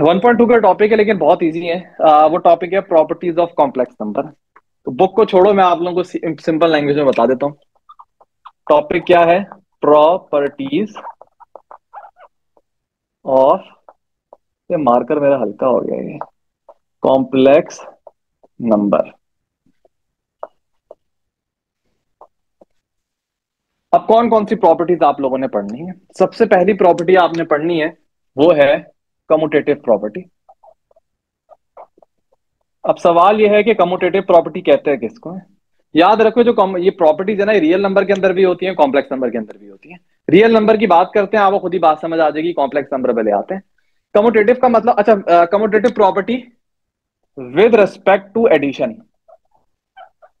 1.2 का टॉपिक है लेकिन बहुत इजी है। आ, वो टॉपिक है प्रॉपर्टीज़ ऑफ़ कॉम्प्लेक्स नंबर तो बुक को छोड़ो मैं आप लोगों को सिंपल लैंग्वेज में बता देता हूँ। टॉपिक क्या है? प्रॉपर्टीज़ ऑफ़ ये मार्कर मेरा हल्का हो गया ये। कॉम्प्लेक्स नंबर अब कौन कौन सी प्रॉपर्टीज़ आप लोगों ने पढ़नी है? सबसे पहली प्रॉपर्टी आपने पढ़नी है वो है कम्यूटेटिव प्रॉपर्टी अब सवाल यह है कि कम्यूटेटिव प्रॉपर्टी कहते हैं किसको? है याद रखो जो ये प्रॉपर्टीज़ है ना रियल नंबर के अंदर भी होती है कॉम्प्लेक्स नंबर के अंदर भी होती है। रियल नंबर की बात करते हैं आपको खुद ही बात समझ आ जाएगी कॉम्प्लेक्स नंबर पहले आते हैं। कम्यूटेटिव का मतलब अच्छा commutative property with respect to addition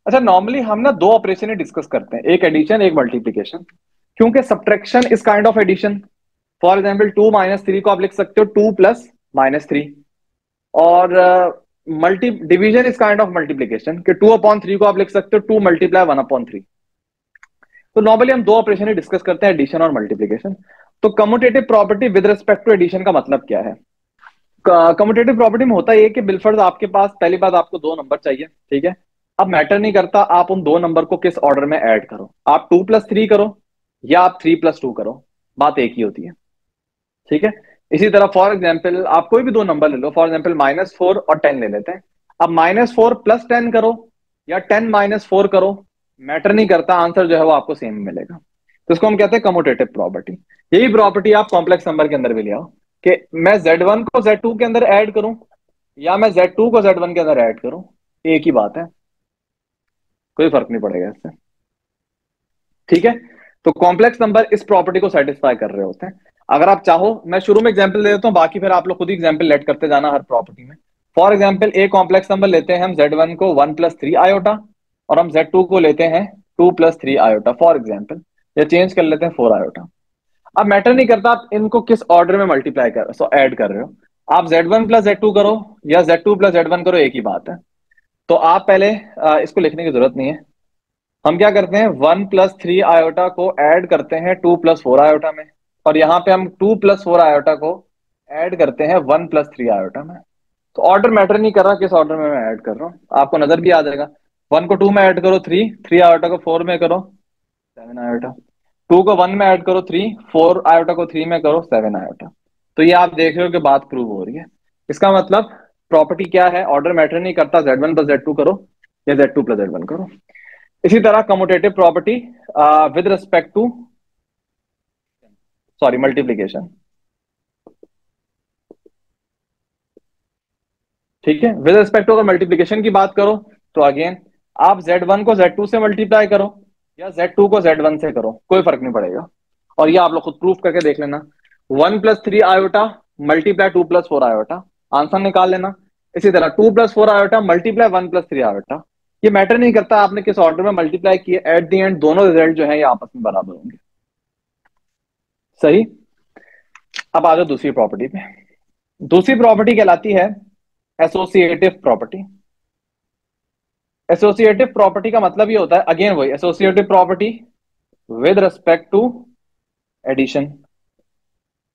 अच्छा नॉर्मली हम ना दो ऑपरेशन ही डिस्कस करते हैं, एक एडिशन एक मल्टीप्लीकेशन क्योंकि subtraction is kind of addition for example two minus three को आप लिख सकते हो टू प्लस माइनस थ्री और multi division is kind of multiplication कि टू अपॉन थ्री को आप लिख सकते हो two multiply one upon three तो नॉर्मली हम दो ऑपरेशन ही डिस्कस करते हैं एडिशन और मल्टीप्लीकेशन तो commutative property with respect to addition का मतलब क्या है? कम्यूटेटिव प्रॉपर्टी में होता है कि बिलफर्ड आपके पास पहली बात आपको दो नंबर चाहिए, ठीक है? अब मैटर नहीं करता, आप उन दो नंबर को किस ऑर्डर में ऐड करो? आप टू प्लस थ्री करो या आप थ्री प्लस टू करो? बात एक ही होती है। ठीक है? इसी तरह फॉर एग्ज़ाम्पल आप कोई भी दो नंबर ले लो फॉर एग्ज़ाम्पल माइनस फोर और टेन ले लेते हैं। अब माइनस फोर प्लस टेन करो, या टेन माइनस फोर करो मैटर नहीं करता आंसर जो है वो आपको सेम मिलेगा। तो इसको हम कहते हैं कमोटेटिव प्रॉपर्टी यही प्रॉपर्टी आप कॉम्प्लेक्स नंबर के अंदर भी ले आओ, कि मैं Z1 को Z2 के अंदर ऐड करूँ, या मैं Z2 को Z1 के अंदर ऐड करूँ, एक ही बात है। कोई फ़र्क नहीं पड़ेगा इससे। ठीक है? तो कॉम्प्लेक्स नंबर इस प्रॉपर्टी को सेटिस्फाई कर रहे होते हैं। अगर आप चाहो, मैं शुरू में एग्ज़ाम्पल दे देता हूँ, बाकी फिर आप लोग खुद ही एग्ज़ाम्पल लेट करते जाना हर प्रॉपर्टी में। For example a complex number लेते हैं हम जेड वन को वन प्लस थ्री आयोटा और हम जेड टू को लेते हैं two plus three iota for example या चेंज कर लेते हैं फोर आयोटा अब मैटर नहीं करता, आप इनको किस ऑर्डर में मल्टीप्लाई कर सो ऐड कर रहे हो। आप Z one plus Z two करो या Z two plus Z one करो, एक ही बात है। तो आप पहले इसको लिखने की ज़रूरत नहीं है। हम क्या करते हैं वन प्लस थ्री आयोटा को ऐड करते हैं टू प्लस फोर आयोटा में। और यहाँ पे हम टू प्लस फोर आयोटा को ऐड करते हैं वन प्लस थ्री आयोटा में। तो ऑर्डर मैटर नहीं कर रहा, किस ऑर्डर में मैं ऐड कर रहा हूँ? आपको नज़र भी आ जाएगा। वन को टू में ऐड करो थ्री थ्री आयोटा को फोर में करो सेवन आयोटा टू को वन में ऐड करो थ्री फोर आयोटा को थ्री में करो सेवन आयोटा तो ये आप देख रहे हो कि बात प्रूव हो रही है। इसका मतलब प्रॉपर्टी क्या है? ऑर्डर मैटर नहीं करता z one plus z two करो, या z two plus z one करो। इसी तरह commutative property with respect to sorry multiplication ठीक है? विद रिस्पेक्ट टू अगर मल्टीप्लीकेशन की बात करो तो अगेन आप Z1 को Z2 से मल्टीप्लाई करो, या Z2 को Z1 से करो, कोई फ़र्क नहीं पड़ेगा। और ये आप लोग खुद प्रूफ करके देख लेना। One plus three iota multiply two plus four iota answer निकाल लेना। इसी तरह two plus four iota multiply one plus three iota ये मैटर नहीं करता आपने किस ऑर्डर में मल्टीप्लाई किया। एट दी एंड दोनों रिज़ल्ट जो है ये आपस में बराबर होंगे। सही? अब आ जाओ दूसरी प्रॉपर्टी पे। दूसरी प्रॉपर्टी कहलाती है एसोसिएटिव प्रॉपर्टी एसोसिएटिव प्रॉपर्टी का मतलब ये होता है अगेन वही associative property with respect to addition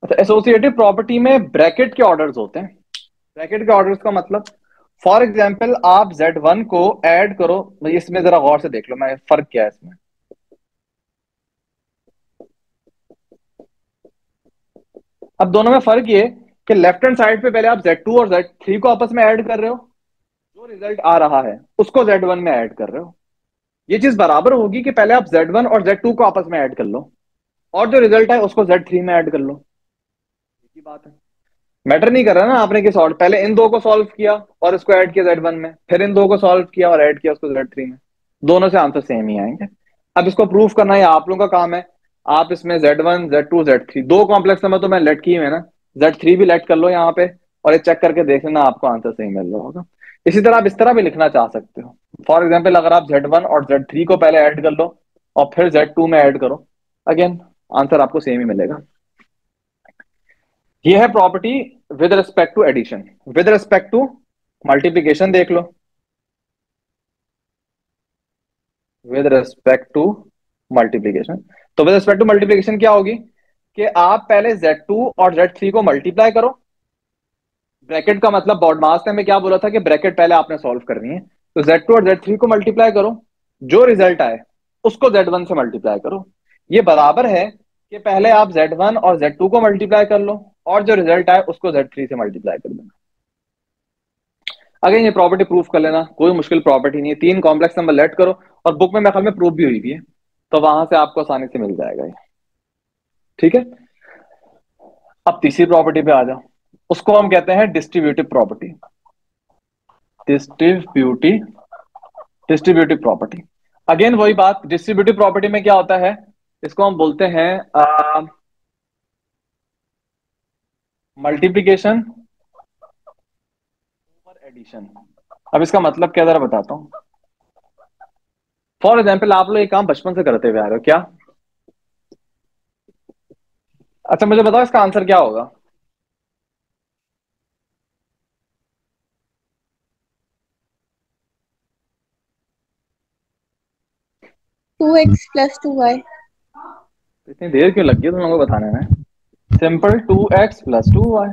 अच्छा एसोसिएटिव प्रॉपर्टी में ब्रैकेट के ऑर्डर्स होते हैं। ब्रैकेट के ऑर्डर्स का मतलब फॉर एग्ज़ाम्पल आप Z1 को ऐड करो, इसमें जरा गौर से देख लो, मैं फ़र्क क्या है इसमें। अब दोनों में फ़र्क ये कि लेफ़्ट हैंड साइड पे पहले आप Z2 और Z3 को आपस में ऐड कर रहे हो। जो रिज़ल्ट आ रहा है, उसको Z1 में ऐड कर रहे हो। ये चीज़ बराबर होगी कि पहले आप Z1 और Z2 को आपस में ऐड कर लो और जो रिज़ल्ट है उसको Z3 में ऐड कर लो। की बात है। मैटर नहीं कर रहा ना आपने किस ऑर्डर पहले इन दो को सॉल्व किया और इसको ऐड किया Z1 में, फिर इन दो को सॉल्व किया और ऐड किया उसको Z3 में। दोनों से आंसर सेम ही आएँगे। अब इसको प्रूफ करना ये आप लोगों का काम है आप इसमें z one z two z three दो कॉम्प्लेक्स नंबर तो मैं लेट की है ना जेड थ्री भी लेट कर लो यहाँ पे और ये चेक करके देख लेना आपको आंसर सही मिल रहा होगा। इसी तरह आप इस तरह भी लिखना चाह सकते हो। फॉर एग्ज़ाम्पल अगर आप जेड वन और जेड थ्री को पहले ऐड कर लो और फिर जेड टू में ऐड करो अगेन आंसर आपको सेम ही मिलेगा। ये है property with respect to addition with respect to multiplication देख लो। विद रिस्पेक्ट टू मल्टीप्लीकेशन तो विद रिस्पेक्ट टू मल्टीप्लीकेशन क्या होगी? कि आप पहले Z2 और Z3 को मल्टीप्लाई करो। ब्रैकेट का मतलब बॉड मास में क्या बोला था कि ब्रैकेट पहले आपने सॉल्व करनी है। तो Z2 और Z3 को मल्टीप्लाई करो। जो रिज़ल्ट आए, उसको Z1 से मल्टीप्लाई करो। ये बराबर है कि पहले आप Z1 और Z2 को मल्टीप्लाई कर लो और जो रिज़ल्ट आए, उसको Z3 से मल्टीप्लाई कर देना। अगर ये प्रॉपर्टी प्रूफ कर लेना। कोई मुश्किल प्रॉपर्टी नहीं है। तीन कॉम्प्लेक्स नंबर लेट करो। और बुक में मेरे ख्याल में प्रूफ भी हुई भी है। तो वहाँ से आपको आसानी से मिल जाएगा ये। ठीक है? अब तीसरी प्रॉपर्टी पे आ जाओ। उसको हम कहते हैं distributive property distributive distributive property again वही बात डिस्ट्रीब्यूटिव प्रॉपर्टी में क्या होता है? इसको हम बोलते हैं मल्टीप्लीकेशन ओवर एडिशन अब इसका मतलब क्या जरा बताता हूँ। फॉर एग्ज़ाम्पल आप लोग ये काम बचपन से करते हुए आ रहे हो क्या? अच्छा मुझे बताओ इसका आंसर क्या होगा? Two x plus two y. इतनी देर क्यों लग गई तुम लोगों को बताने में? Simple two x plus two y.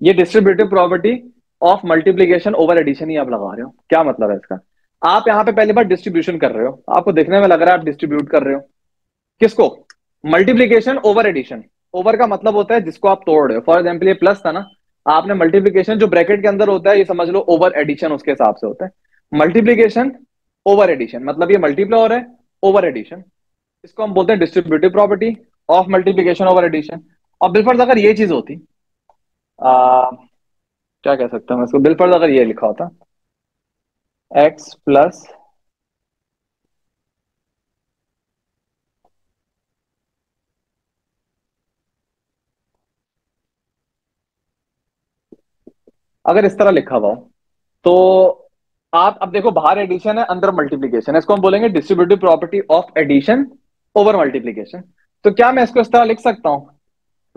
ये distributive property of multiplication over addition ही आप लगा रहे हो। क्या मतलब है इसका? आप यहाँ पे पहली बार डिस्ट्रीब्यूशन कर रहे हो। आपको देखने में लग रहा है आप डिस्ट्रीब्यूट कर रहे हो। किसको? मल्टीप्लीकेशन ओवर एडिशन ओवर का मतलब होता है जिसको आप तोड़ रहे हो। फॉर एग्ज़ाम्पल ये प्लस था ना। आपने मल्टीप्लीकेशन जो ब्रैकेट के अंदर होता है ये समझ लो ओवर एडिशन उसके हिसाब से होता है। मल्टीप्लीकेशन ओवर एडिशन मतलब ये मल्टीप्लाई रहा है ओवर एडिशन इसको हम बोलते हैं distributive property of multiplication over addition और बिलफर्ज अगर ये चीज़ होती आ, क्या कह सकता हूँ इसको? बिलफर्ज अगर ये लिखा होता एक्स प्लस अगर इस तरह लिखा हुआ तो आप, अब देखो, बाहर एडिशन है, अंदर मल्टीप्लीकेशन है। इसको हम बोलेंगे distributive property of addition over multiplication तो क्या मैं इसको इस तरह लिख सकता हूँ?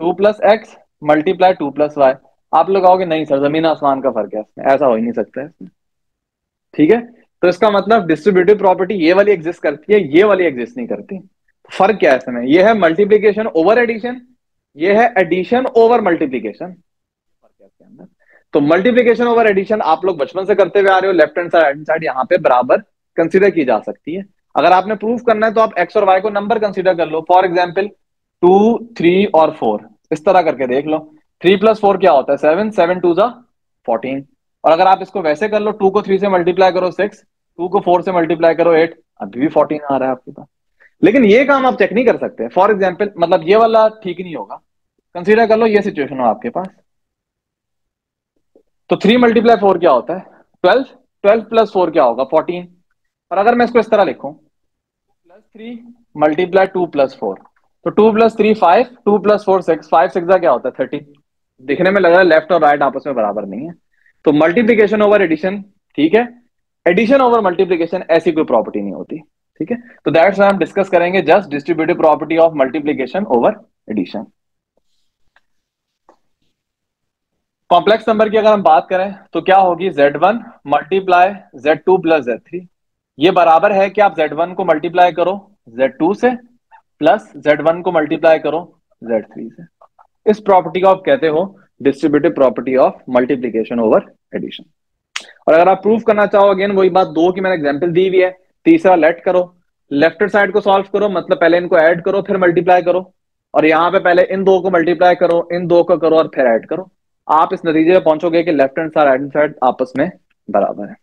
Two plus x multiply two plus y आप लोग आओगे, नहीं सर, ज़मीन आसमान का फ़र्क है इसमें, ऐसा हो ही नहीं सकता है इसमें। ठीक है? तो इसका मतलब डिस्ट्रीब्यूटिव प्रॉपर्टी ये वाली एग्जिस्ट करती है, ये वाली एग्जिस्ट नहीं करती। फ़र्क क्या है इसमें? ये है मल्टीप्लीकेशन ओवर एडिशन ये है एडिशन ओवर मल्टीप्लीकेशन तो मल्टीप्लीकेशन ओवर एडिशन आप लोग बचपन से करते हुए आ रहे हो लेफ़्ट हैंड साइड साइड यहाँ पे बराबर कंसिडर की जा सकती है। अगर आपने प्रूफ करना है तो आप एक्स और वाई को नंबर कंसिडर कर लो। फॉर एग्ज़ाम्पल टू थ्री और फोर इस तरह करके देख लो। थ्री प्लस फोर क्या होता है? सेवन सेवन टू जा फोर्टीन और अगर आप इसको वैसे कर लो टू को थ्री से मल्टीप्लाई करो सिक्स टू को फोर से मल्टीप्लाई करो एट अभी भी फोर्टीन आ रहा है आपके पास। लेकिन ये काम आप चेक नहीं कर सकते। फॉर एग्ज़ाम्पल मतलब ये वाला ठीक नहीं होगा। कंसिडर कर लो ये सिचुएशन हो आपके पास। तो थ्री मल्टीप्लाई फोर क्या होता है? ट्वेल्व ट्वेल्व प्लस फोर क्या होगा? फोर्टीन और अगर मैं इसको इस तरह लिखूं plus three multiply two plus four तो two plus three five two plus four six five six क्या होता है? थर्टी दिखने में लग रहा है लेफ़्ट और राइट आपस में बराबर नहीं है। तो मल्टीप्लीकेशन ओवर एडिशन ठीक है? एडिशन ओवर मल्टीप्लीकेशन ऐसी कोई प्रॉपर्टी नहीं होती, ठीक है? तो दैट्स हम डिस्कस करेंगे just distributive property of multiplication over addition complex number की अगर हम बात करें तो क्या होगी? Z one multiply z two plus z three ये बराबर है कि आप जेड वन को मल्टीप्लाई करो जेड टू से प्लस जेड वन को मल्टीप्लाई करो जेड थ्री से। इस प्रॉपर्टी को आप कहते हो distributive property of multiplication over addition और अगर आप प्रूफ करना चाहो अगेन वही बात दो की मैंने एग्ज़ाम्पल दी हुई है। तीसरा लेट करो। लेफ़्ट साइड को सॉल्व करो मतलब पहले इनको ऐड करो फिर मल्टीप्लाई करो। और यहाँ पे पहले इन दो को मल्टीप्लाई करो इन दो को करो और फिर ऐड करो। आप इस नतीजे में पहुंचोगे कि left hand side right side आपस में बराबर है।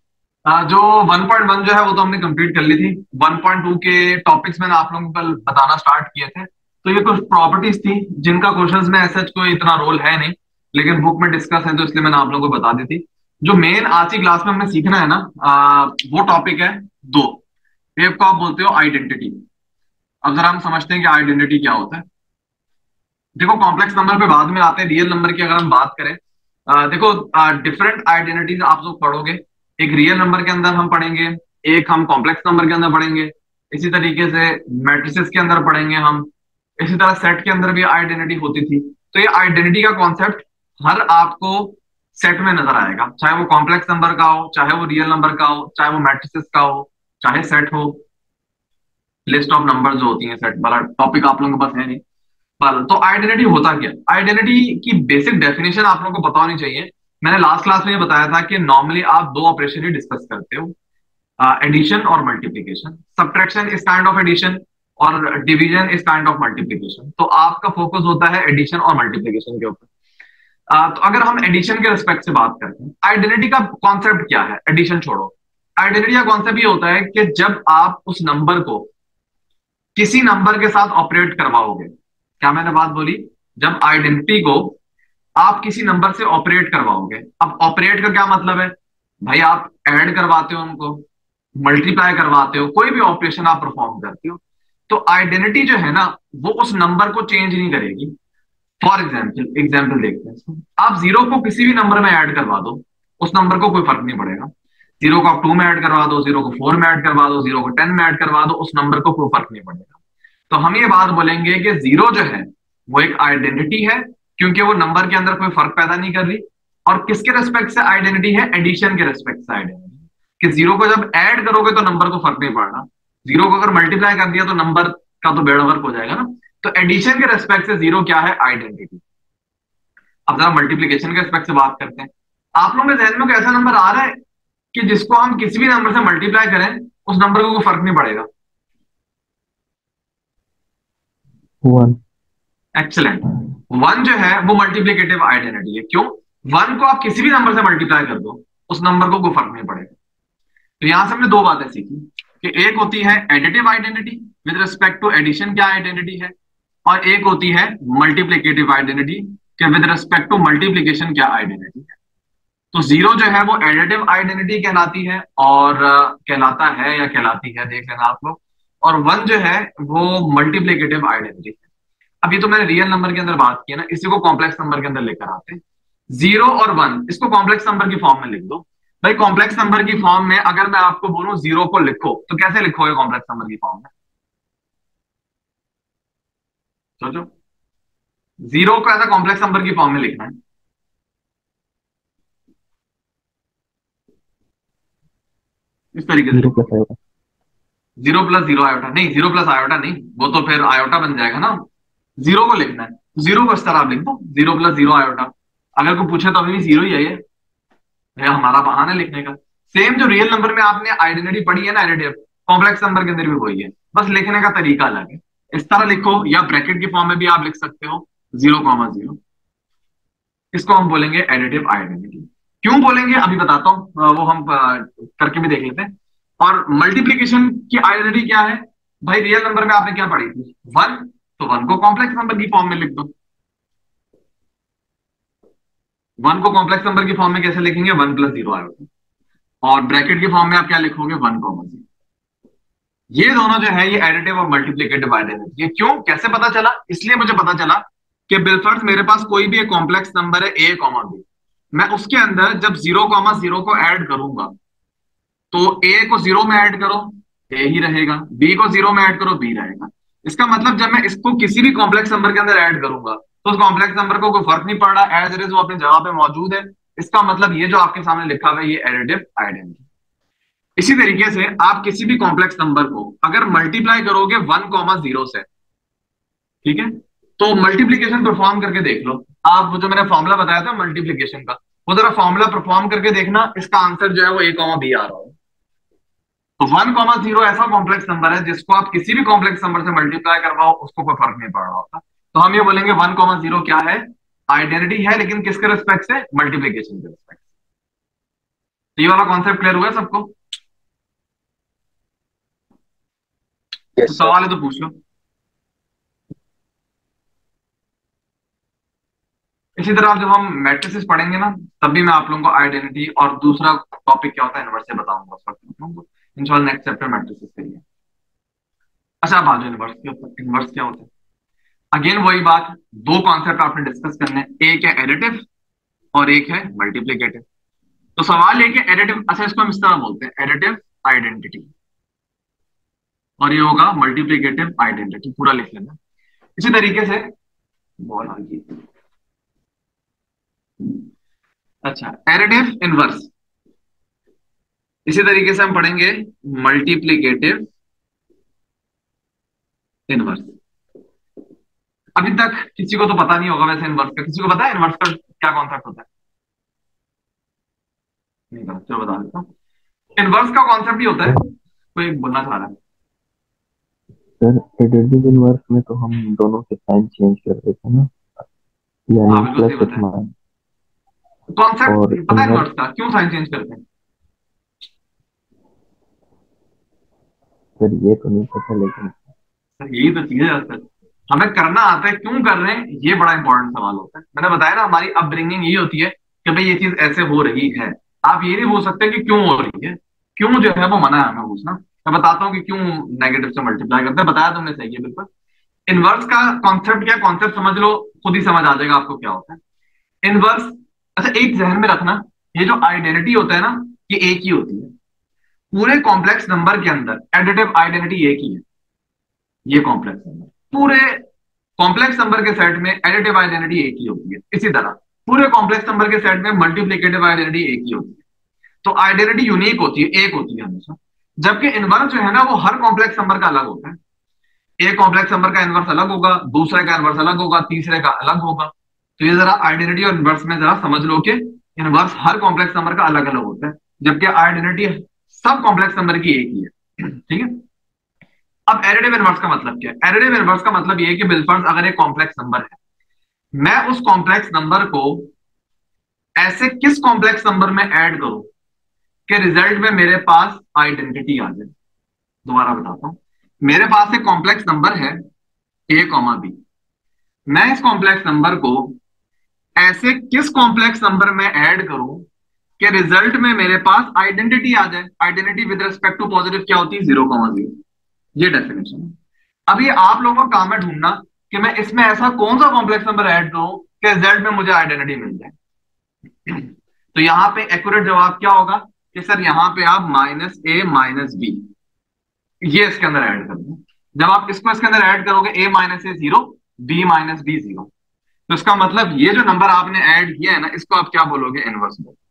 आ, जो 1.1 जो है वो तो हमने कंप्लीट कर ली थी। 1.2 के टॉपिक्स मैंने आप लोगों को कल बताना स्टार्ट किए थे। तो ये कुछ प्रॉपर्टीज़ थी जिनका क्वेश्चंस में ऐसा कोई इतना रोल है नहीं। लेकिन बुक में डिस्कस है तो इसलिए मैंने आप लोगों को बता दी थी। जो मेन आज की क्लास में हमने सीखना है ना आ, वो टॉपिक है दो। एक को आप बोलते हो आइडेंटिटी अब जरा हम समझते हैं कि आइडेंटिटी क्या होता है। देखो कॉम्प्लेक्स नंबर पे बाद में आते हैं रियल नंबर की अगर हम बात करें आ, देखो डिफरेंट आइडेंटिटीज आप लोग पढ़ोगे। एक रियल नंबर के अंदर हम पढ़ेंगे एक हम कॉम्प्लेक्स नंबर के अंदर पढ़ेंगे। इसी तरीके से मैट्रिसेस के अंदर पढ़ेंगे हम। इसी तरह सेट के अंदर भी आइडेंटिटी होती थी। तो ये आइडेंटिटी का कॉन्सेप्ट हर आपको सेट में नज़र आएगा। चाहे वो कॉम्प्लेक्स नंबर का हो, चाहे वो रियल नंबर का हो, चाहे वो मैट्रिसेस का हो, चाहे सेट हो लिस्ट ऑफ़ नंबर जो होती है सेट वाला टॉपिक आप लोगों के पास है नहीं। पर तो आइडेंटिटी होता क्या? आइडेंटिटी की बेसिक डेफिनेशन आप लोगों को पता होनी चाहिए। मैंने लास्ट क्लास में ये बताया था कि नॉर्मली आप दो ऑपरेशन ही डिस्कस करते हो। एडिशन और multiplication subtraction is kind of addition और division is kind of multiplication तो आपका फोकस होता है एडिशन और मल्टीप्लीकेशन के ऊपर। तो अगर हम एडिशन के रिस्पेक्ट से बात करते हैं आइडेंटिटी का कॉन्सेप्ट क्या है? एडिशन छोड़ो। आइडेंटिटी का कॉन्सेप्ट ये होता है कि जब आप उस नंबर को किसी नंबर के साथ ऑपरेट करवाओगे, क्या मैंने बात बोली? जब आइडेंटिटी को आप किसी नंबर से ऑपरेट करवाओगे, अब ऑपरेट का क्या मतलब है? भाई आप ऐड करवाते हो उनको मल्टीप्लाई करवाते हो, कोई भी ऑपरेशन आप परफॉर्म करते हो तो आइडेंटिटी जो है ना, वो उस नंबर को चेंज नहीं करेगी। फॉर एग्ज़ाम्पल एग्ज़ाम्पल देखते हैं आप ज़ीरो को किसी भी नंबर में ऐड करवा दो, उस नंबर को कोई फ़र्क नहीं पड़ेगा। ज़ीरो को आप टू में ऐड करवा दो, ज़ीरो को फोर में ऐड करवा दो, ज़ीरो को टेन में ऐड करवा दो, उस नंबर को कोई फ़र्क नहीं पड़ेगा। तो हम ये बात बोलेंगे कि ज़ीरो जो है, वो एक आइडेंटिटी है, क्योंकि वो नंबर के अंदर कोई फ़र्क पैदा नहीं कर रही, और किसके रेस्पेक्ट से आइडेंटिटी है? एडिशन के रेस्पेक्ट से आइडेंटिटी। कि ज़ीरो को जब ऐड करोगे तो नंबर को फ़र्क नहीं पड़ना। ज़ीरो को अगर मल्टीप्लाई कर दिया तो नंबर का तो बेड़ वर्क हो जाएगा ना। तो एडिशन के रेस्पेक्ट से ज़ीरो क्या है? आइडेंटिटी अब जरा मल्टीप्लीकेशन के रेस्पेक्ट से बात करते हैं। आप लोगों के जहन में ऐसा नंबर आ रहा है कि जिसको हम किसी भी नंबर से मल्टीप्लाई करें उस नंबर को कोई फ़र्क नहीं पड़ेगा? वन एक्सलेंट वन जो है वो मल्टीप्लीकेटिव आइडेंटिटी है। क्यों? वन को आप किसी भी नंबर से मल्टीप्लाई कर दो उस नंबर को कोई फ़र्क नहीं पड़ेगा। तो यहाँ से हमने दो बातें सीखी कि एक होती है additive identity with respect to addition क्या आइडेंटिटी है? और एक होती है multiplicative identity with respect to multiplication क्या आइडेंटिटी है? तो ज़ीरो जो है वो एडिटिव आइडेंटिटी कहलाती है और कहलाता है या कहलाती है, देख लेना आप लोग। और वन जो है वो मल्टीप्लीकेटिव आइडेंटिटी है। अभी तो मैंने रियल नंबर के अंदर बात की है ना, इसी को कॉम्प्लेक्स नंबर के अंदर लेकर आते हैं। ज़ीरो और वन इसको कॉम्प्लेक्स नंबर की फॉर्म में लिख दो। भाई कॉम्प्लेक्स नंबर की फॉर्म में अगर मैं आपको बोलूँ ज़ीरो को लिखो तो कैसे लिखोगे कॉम्प्लेक्स नंबर की फॉर्म में? सोचो। ज़ीरो को ऐसा कॉम्प्लेक्स नंबर की फॉर्म में लिखना है। इस तरीके से। ज़ीरो प्लस ज़ीरो आयोटा नहीं ज़ीरो प्लस आयोटा नहीं। वो तो फिर आयोटा बन जाएगा ना। ज़ीरो को लिखना है। ज़ीरो को इस तरह आप लिख। दो ज़ीरो प्लस ज़ीरो आयोटा अगर कोई पूछे तो अभी भी ज़ीरो ही है ये। हमारा बहाना लिखने का। सेम जो रियल नंबर में आपने आइडेंटिटी पढ़ी है ना आइडेंटिटी कॉम्प्लेक्स नंबर के अंदर भी वही है। बस लिखने का तरीका अलग है। इस तरह लिखो, या ब्रैकेट की फॉर्म में भी आप लिख सकते हो, ज़ीरो कॉमा ज़ीरो। इसको हम बोलेंगे एडिटिव आइडेंटिटी क्यों बोलेंगे? अभी बताता हूँ वो हम करके भी देख लेते हैं। और मल्टीप्लीकेशन की आइडेंटिटी क्या है? भाई रियल नंबर में आपने क्या पढ़ी थी? वन तो वन को कॉम्प्लेक्स नंबर की फॉर्म में लिख दो। वन को कॉम्प्लेक्स नंबर की फॉर्म में कैसे लिखेंगे? वन प्लस ज़ीरो और ब्रैकेट की फॉर्म में आप क्या लिखोगे? वन कॉमा ज़ीरो ये दोनों जो है, ये एडिटिव और मल्टीप्लीकेटिव आइडेंटिटी ये क्यों? कैसे पता चला? इसलिए मुझे पता चला कि बिलफर्स मेरे पास कोई भी एक कॉम्प्लेक्स नंबर है ए कॉमा बी मैं उसके अंदर जब ज़ीरो कॉमा ज़ीरो को ऐड करूँगा तो ए को ज़ीरो में ऐड करो ए ही रहेगा। बी को ज़ीरो में ऐड करो बी रहेगा। इसका मतलब जब मैं इसको किसी भी कॉम्प्लेक्स नंबर के अंदर ऐड करूँगा तो उस कॉम्प्लेक्स नंबर को कोई फ़र्क नहीं पड़ रहा। एज इट इज़ वो अपनी जगह पे मौजूद है। इसका मतलब ये जो आपके सामने लिखा हुआ है, ये एडिटिव आइडेंटिटी इसी तरीके से आप किसी भी कॉम्प्लेक्स नंबर को अगर मल्टीप्लाई करोगे वन कॉमा ज़ीरो से, ठीक है? तो मल्टीप्लीकेशन परफॉर्म करके देख लो। आप जो मैंने फॉर्मुला बताया था मल्टीप्लीकेशन का, वो जरा फॉर्मुला परफॉर्म करके देखना, इसका आंसर जो है वो ए कॉमा बी आ रहा है। तो वन कॉमा ज़ीरो ऐसा कॉम्प्लेक्स नंबर है, जिसको आप किसी भी कॉम्प्लेक्स नंबर से मल्टीप्लाई करवाओ, उसको कोई फ़र्क नहीं पड़ रहा होता। तो हम ये बोलेंगे वन कॉमा ज़ीरो क्या है? आइडेंटिटी है, लेकिन किसके रिस्पेक्ट से? मल्टीप्लीकेशन के रिस्पेक्ट तो ये वाला कॉन्सेप्ट क्लियर हुआ है सबको? Yes, सवाल है तो पूछ लो। इसी तरह जब हम मैट्रिसेस पढ़ेंगे ना तब भी मैं आप लोगों को आइडेंटिटी और दूसरा टॉपिक क्या होता है इनवर्स से बताऊँगा उस नेक्स्ट चैप्टर मैट्रिसेस के। लिए। अच्छा अब आ जाओ इनवर्स के ऊपर। इनवर्स क्या होता है? अगेन वही बात दो कॉन्सेप्ट आपने डिस्कस करने एक है एडिटिव और एक है मल्टीप्लीकेटिव तो सवाल एक है एडिटिव अच्छा इसको हम इस तरह बोलते हैं एडिटिव आइडेंटिटी और ये होगा मल्टीप्लीकेटिव आइडेंटिटी पूरा लिख लेना। इसी तरीके से बॉल आगे अच्छा एडिटिव इनवर्स इसी तरीके से हम पढ़ेंगे मल्टीप्लीकेटिव इनवर्स अभी तक किसी को तो पता नहीं होगा वैसे इनवर्स का। किसी को पता है इनवर्स का क्या कॉन्सेप्ट होता है? नहीं चलो बता देता हूँ। इनवर्स का कॉन्सेप्ट ही होता है। कोई बोलना चाह रहा है। सर एडिटिव इनवर्स में तो हम दोनों के साइन चेंज कर देते हैं ना। यानी प्लस बताया। माइनस कॉन्सेप्ट और पता है का क्यों साइन चेंज करते हैं? सर ये तो नहीं पता लेकिन सर, यही तो चीज़ है असल हमें करना आता है क्यों कर रहे हैं? ये बड़ा इंपॉर्टेंट सवाल होता है। मैंने बताया ना हमारी अपब्रिंगिंग यही होती है कि भाई ये चीज़ ऐसे हो रही है। आप ये नहीं बोल सकते कि क्यों हो रही है। क्यों जो है वो मना है हमें पूछना मैं बताता हूँ कि क्यों नेगेटिव से मल्टीप्लाई करते हैं। बताया तुमने सही है, बिल्कुल। इनवर्स का कॉन्सेप्ट क्या कॉन्सेप्ट समझ लो, खुद ही समझ आ जाएगा आपको क्या होता है। इनवर्स अच्छा एक जहन में रखना, ये जो आइडेंटिटी होता है ना, ये एक ही होती है। पूरे कॉम्प्लेक्स नंबर के अंदर एडिटिव आइडेंटिटी एक ही है। ये कॉम्प्लेक्स नंबर पूरे कॉम्प्लेक्स नंबर के सेट में एडिटिव आइडेंटिटी एक ही होती है। इसी तरह, पूरे कॉम्प्लेक्स नंबर के सेट में मल्टीप्लीकेटिव आइडेंटिटी एक ही होती है। तो आइडेंटिटी यूनिक होती है, एक होती है हमेशा। जबकि इनवर्स जो है ना, वो हर कॉम्प्लेक्स नंबर का अलग होता है। एक कॉम्प्लेक्स नंबर का इनवर्स अलग होगा, दूसरे का इनवर्स अलग होगा, तीसरे का अलग होगा। तो ये जरा आइडेंटिटी और इनवर्स में जरा समझ लो कि इनवर्स हर कॉम्प्लेक्स नंबर का अलग अलग होता है, जबकि आइडेंटिटी सब कॉम्प्लेक्स नंबर की एक ही है। ठीक है? अब एडिटिव इनवर्स का मतलब क्या है? एडिटिव इनवर्स का मतलब ये है कि बिलफर्ज अगर एक कॉम्प्लेक्स नंबर है, मैं उस कॉम्प्लेक्स नंबर को ऐसे किस कॉम्प्लेक्स नंबर में ऐड करूँ? कि रिज़ल्ट में मेरे पास आइडेंटिटी आ जाए। दोबारा बताता हूँ। मेरे पास एक कॉम्प्लेक्स नंबर है ए कॉमा बी मैं इस कॉम्प्लेक्स नंबर को ऐसे किस कॉम्प्लेक्स नंबर में ऐड करूँ कि रिज़ल्ट में मेरे पास आइडेंटिटी आ जाए? Identity with respect to positive क्या होती है? ज़ीरो कॉमा ज़ीरो ये डेफिनेशन है। अब ये आप लोगों का काम है ढूंढना कि मैं इसमें ऐसा कौन सा कॉम्प्लेक्स नंबर ऐड करूँ कि रिज़ल्ट में मुझे आइडेंटिटी मिल जाए। तो यहाँ पे एक्यूरेट जवाब क्या होगा? कि सर यहाँ पे आप माइनस ए माइनस बी ये इसके अंदर ऐड कर दें। जब आप इसको इसके अंदर ऐड करोगे a minus a zero b minus b zero तो इसका मतलब ये जो नंबर आपने ऐड किया है ना, इसको आप क्या बोलोगे? इनवर्स बोलोगे।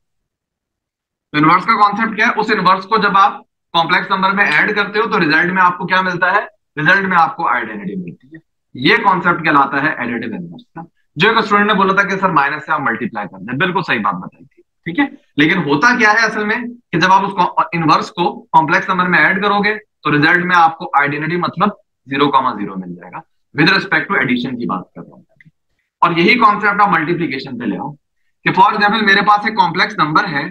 तो इनवर्स का कॉन्सेप्ट क्या है? उस इनवर्स को जब आप कॉम्प्लेक्स नंबर में ऐड करते हो तो रिज़ल्ट में आपको क्या मिलता है? रिज़ल्ट में आपको आइडेंटिटी मिलती है। ये कॉन्सेप्ट कहलाता है एडिटिव इनवर्स का। जो एक स्टूडेंट ने बोला था कि, सर माइनस से आप मल्टीप्लाई कर दें। बिल्कुल सही बात बताई ठीक है? लेकिन होता क्या है असल में कि जब आप उस इनवर्स को कॉम्प्लेक्स नंबर में ऐड करोगे तो रिज़ल्ट में आपको आइडेंटिटी मतलब ज़ीरो कॉमा ज़ीरो मिल जाएगा। विद रिस्पेक्ट टू एडिशन की बात कर रहा हूँ। और यही कॉन्सेप्ट आप मल्टीप्लीकेशन पे ले आओ कि फॉर एग्ज़ाम्पल मेरे पास एक कॉम्प्लेक्स नंबर है।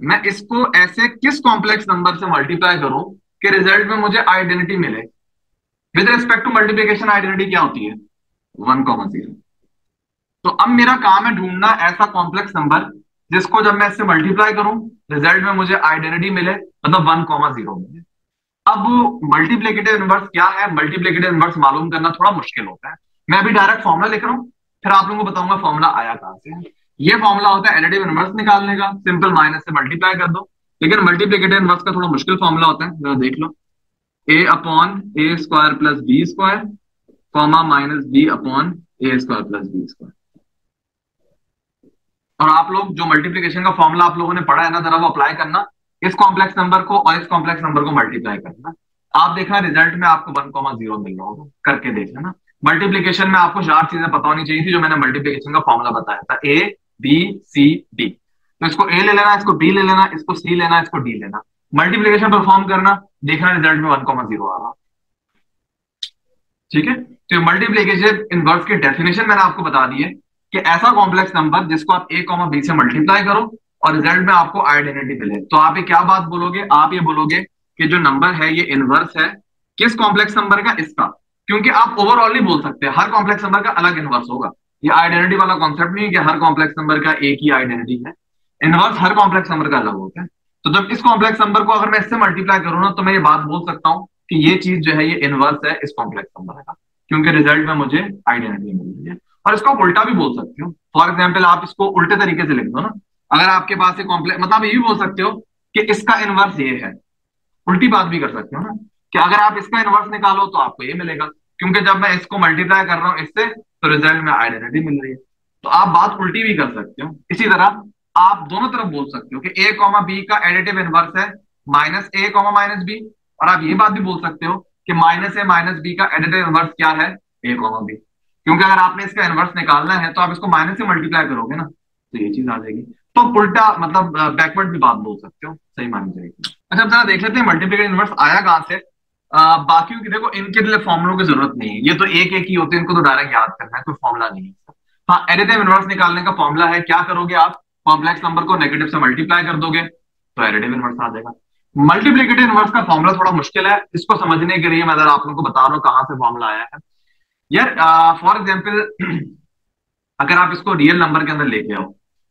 मैं इसको ऐसे किस कॉम्प्लेक्स नंबर से मल्टीप्लाई करूँ कि रिज़ल्ट में मुझे आइडेंटिटी मिले? With respect to multiplication identity क्या होती है? वन कॉमा ज़ीरो तो अब मेरा काम है ढूंढना ऐसा कॉम्प्लेक्स नंबर जिसको जब मैं इससे मल्टीप्लाई करूँ रिज़ल्ट में मुझे आइडेंटिटी मिले मतलब वन कॉमा ज़ीरो मिले। अब मल्टीप्लीकेटिव इनवर्स क्या है? मल्टीप्लीकेटिव इनवर्स मालूम करना थोड़ा मुश्किल होता है। मैं अभी डायरेक्ट फॉर्मुला लिख रहा हूँ, फिर आप लोगों को बताऊँगा फॉर्मुला आया कहाँ से ये फॉर्मुला होता है एडिटिव इनवर्स निकालने का। सिंपल माइनस से मल्टीप्लाई कर दो। लेकिन मल्टीप्लीकेटिव इनवर्स का थोड़ा मुश्किल फॉर्मुला होता है, जरा देख लो। A upon a square plus b square comma minus b upon a square plus b square और आप लोग जो मल्टीप्लीकेशन का फॉर्मूला आप लोगों ने पढ़ा है ना, जरा वो अप्लाई करना। इस कॉम्प्लेक्स नंबर को और इस कॉम्प्लेक्स नंबर को मल्टीप्लाई करना। आप देखना रिज़ल्ट में आपको वन कॉमा ज़ीरो मिल रहा होगा। करके देखना ना। मल्टीप्लीकेशन में आपको चार चीज़ें पता होनी चाहिए थी जो मैंने मल्टीप्लीकेशन का फॉर्मुला बताया था। ए बी सी डी तो इसको ए ले लेना, इसको बी ले लेना, इसको सी लेना, इसको डी लेना। मल्टीप्लीकेशन परफॉर्म करना। देखना रिज़ल्ट में वन कॉमा ज़ीरो आ रहा। ठीक है? तो मल्टीप्लीकेशन इनवर्स की डेफिनेशन मैंने आपको बता दी है। कि ऐसा कॉम्प्लेक्स नंबर जिसको आप ए कॉमा बी से मल्टीप्लाई करो और रिज़ल्ट में आपको आइडेंटिटी मिले। तो आप ये क्या बात बोलोगे? आप ये बोलोगे कि जो नंबर है, ये इनवर्स है। किस कॉम्प्लेक्स नंबर का? इसका। क्योंकि आप ओवरऑल ही बोल सकते। हैं हर कॉम्प्लेक्स नंबर का अलग इनवर्स होगा। ये आइडेंटिटी वाला कॉन्सेप्ट नहीं है कि हर कॉम्प्लेक्स नंबर का एक ही आइडेंटिटी है। इनवर्स हर कॉम्प्लेक्स नंबर का अलग होता है। तो जब इस कॉम्प्लेक्स नंबर को अगर मैं इससे मल्टीप्लाई करूँ ना तो मैं ये बात बोल सकता हूँ कि ये चीज़ जो है, ये इनवर्स है इस कॉम्प्लेक्स नंबर का। क्योंकि रिज़ल्ट में मुझे आइडेंटिटी मिल रही है। और इसको आप उल्टा भी बोल सकते हो। फॉर एग्ज़ाम्पल आप इसको उल्टे तरीके से लिख दो ना। अगर आपके पास एक कॉम्प्लेक्स मतलब ये भी बोल सकते हो कि इसका इनवर्स ये है। उल्टी बात भी कर सकते हो ना। कि अगर आप इसका इनवर्स निकालो तो आपको ये मिलेगा। क्योंकि जब मैं इसको मल्टीप्लाई कर रहा हूँ, इससे तो रिज़ल्ट में आइडेंटिटी मिल रही है। तो आप बात उल्टी भी कर सकते हो। इसी तरह आप दोनों तरफ़ बोल सकते हो कि ए कॉमा बी का एडिटिव इनवर्स है minus a comma minus b और आप ये बात भी बोल सकते हो कि माइनस ए माइनस बी का एडिटिव इनवर्स क्या है? ए कॉमा बी क्योंकि अगर आपने इसका इनवर्स निकालना है तो आप इसको माइनस से मल्टीप्लाई करोगे ना तो ये चीज़ आ जाएगी। तो उल्टा मतलब बैकवर्ड भी बात बोल सकते हो, सही मानी जाएगी। अच्छा जरा देख लेते हैं मल्टीप्लीकेट इनवर्स आया कहाँ से? बाकी की देखो, इनके लिए फॉर्मुलों की ज़रूरत नहीं है। ये तो एक एक ही होते हैं, इनको तो डायरेक्ट याद करना है, कोई फॉर्मुला नहीं है। हाँ एरिथम इनवर्स निकालने का फॉर्मुला है, क्या करोगे आप? कॉम्प्लेक्स नंबर को नेगेटिव से मल्टीप्लाई कर दोगे तो एरिटिव इनवर्स आ जाएगा। मल्टीप्लीकेटिव इनवर्स का फॉर्मुला थोड़ा मुश्किल है, इसको समझने के लिए मैं आप लोगों को बता रहा हूँ कहाँ से फॉर्मुला आया है। यार फॉर एग्ज़ाम्पल अगर आप इसको रियल नंबर के अंदर लेके आओ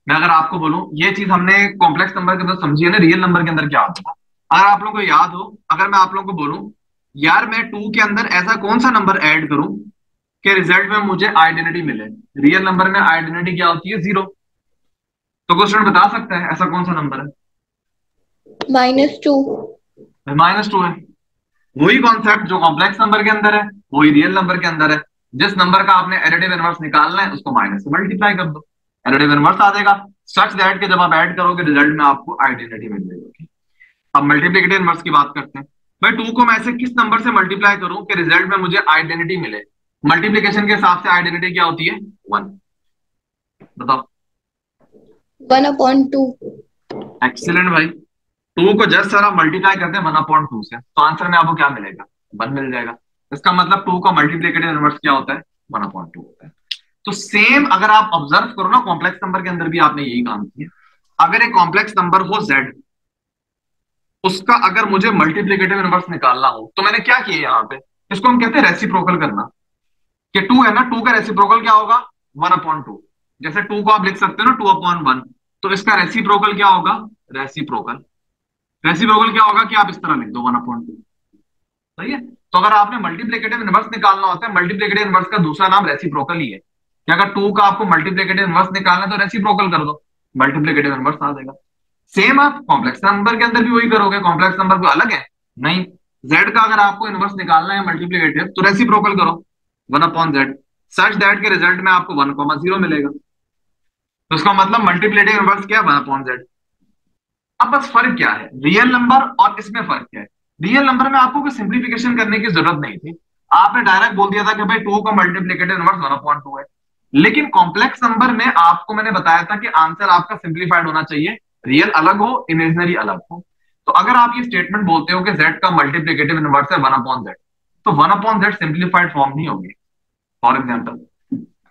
मैं अगर आपको बोलूँ ये चीज़ हमने कॉम्प्लेक्स नंबर के अंदर समझी है ना रियल नंबर के अंदर क्या होता है? अगर आप लोगों को याद हो अगर मैं आप लोगों को बोलूँ यार मैं टू के अंदर ऐसा कौन सा नंबर ऐड करूँ कि रिज़ल्ट में मुझे आइडेंटिटी मिले? रियल नंबर में आइडेंटिटी क्या होती है? ज़ीरो तो क्वेश्चन बता सकता है ऐसा कौन सा नंबर है? माइनस टू माइनस टू है। वही कॉन्सेप्ट जो कॉम्प्लेक्स नंबर के अंदर है। वही रियल नंबर के अंदर है। जिस नंबर का आपने एडिटिव इनवर्स निकालना है उसको माइनस से मल्टीप्लाई कर दो। एडिटिव इनवर्स आ जाएगा। सच दैट के जब आप ऐड करोगे रिज़ल्ट में आपको आइडेंटिटी मिल जाएगी अब मल्टीप्लीकेटिव इनवर्स की बात करते हैं। भाई टू को मैं ऐसे किस नंबर से मल्टीप्लाई करूँ कि रिज़ल्ट में मुझे आइडेंटिटी मिले? मल्टीप्लीकेशन के हिसाब से आइडेंटिटी क्या होती है? वन बताओ। वन अपॉन टू एक्सीलेंट भाई। टू को जस्ट सर आप मल्टीप्लाई करते हैं वन अपॉइंट टू से। तो आंसर में आपको क्या मिलेगा? वन मिल जाएगा। इसका मतलब टू का मल्टीप्लीकेटिव इनवर्स क्या होता है? वन अपॉइंट टू होता है। तो सेम अगर आप ऑब्ज़र्व करो ना कॉम्प्लेक्स नंबर के अंदर भी आपने यही काम किया। अगर एक कॉम्प्लेक्स नंबर हो जेड उसका अगर मुझे मल्टीप्लीकेटिव इनवर्स निकालना हो तो मैंने क्या किया यहाँ पे? इसको हम कहते हैं रेसिप्रोकल करना। कि टू है ना टू का रेसिप्रोकल क्या होगा? वन अपॉन टू जैसे टू को आप लिख सकते हो ना टू अपॉन वन तो इसका रेसिप्रोकल क्या होगा? रेसिप्रोकल रेसिप्रोकल क्या होगा कि आप इस तरह लिख दो वन अपॉन टू सही है? तो अगर आपने मल्टीप्लीकेटिव इनवर्स निकालना होता है मल्टीप्लीकेटिव इनवर्स का दूसरा नाम रेसिप्रोकल ही। है कि अगर टू का आपको मल्टीप्लीकेटिव इनवर्स निकालना है तो रेसिप्रोकल कर दो। मल्टीप्लीकेटिव इनवर्स आ जाएगा। सेम आप कॉम्प्लेक्स नंबर के अंदर भी वही करोगे। कॉम्प्लेक्स नंबर को अलग है? नहीं। जेड का अगर आपको इनवर्स निकालना है मल्टीप्लीकेटिव तो रेसिप्रोकल करो। One upon z such that के रिज़ल्ट में आपको वन कॉमा ज़ीरो मिलेगा। तो उसका मतलब मल्टीप्लेटिव इनवर्स क्या है? वन अपॉन जेड अब बस फ़र्क क्या है? रियल नंबर और इसमें फ़र्क क्या है? रियल नंबर में आपको कोई सिंप्लीफिकेशन करने की ज़रूरत नहीं थी। आपने डायरेक्ट बोल दिया था कि भाई टू का multiplicative inverse one upon two है। लेकिन कॉम्प्लेक्स नंबर में आपको मैंने बताया था कि आंसर आपका सिंप्लीफाइड होना चाहिए। रियल अलग हो इमेजनरी अलग हो। तो अगर आप ये स्टेटमेंट बोलते हो कि जेड का मल्टीप्लीकेटिव इनवर्स है वन अपॉन जेड तो one upon z simplified form नहीं होगी। फॉर एग्ज़ाम्पल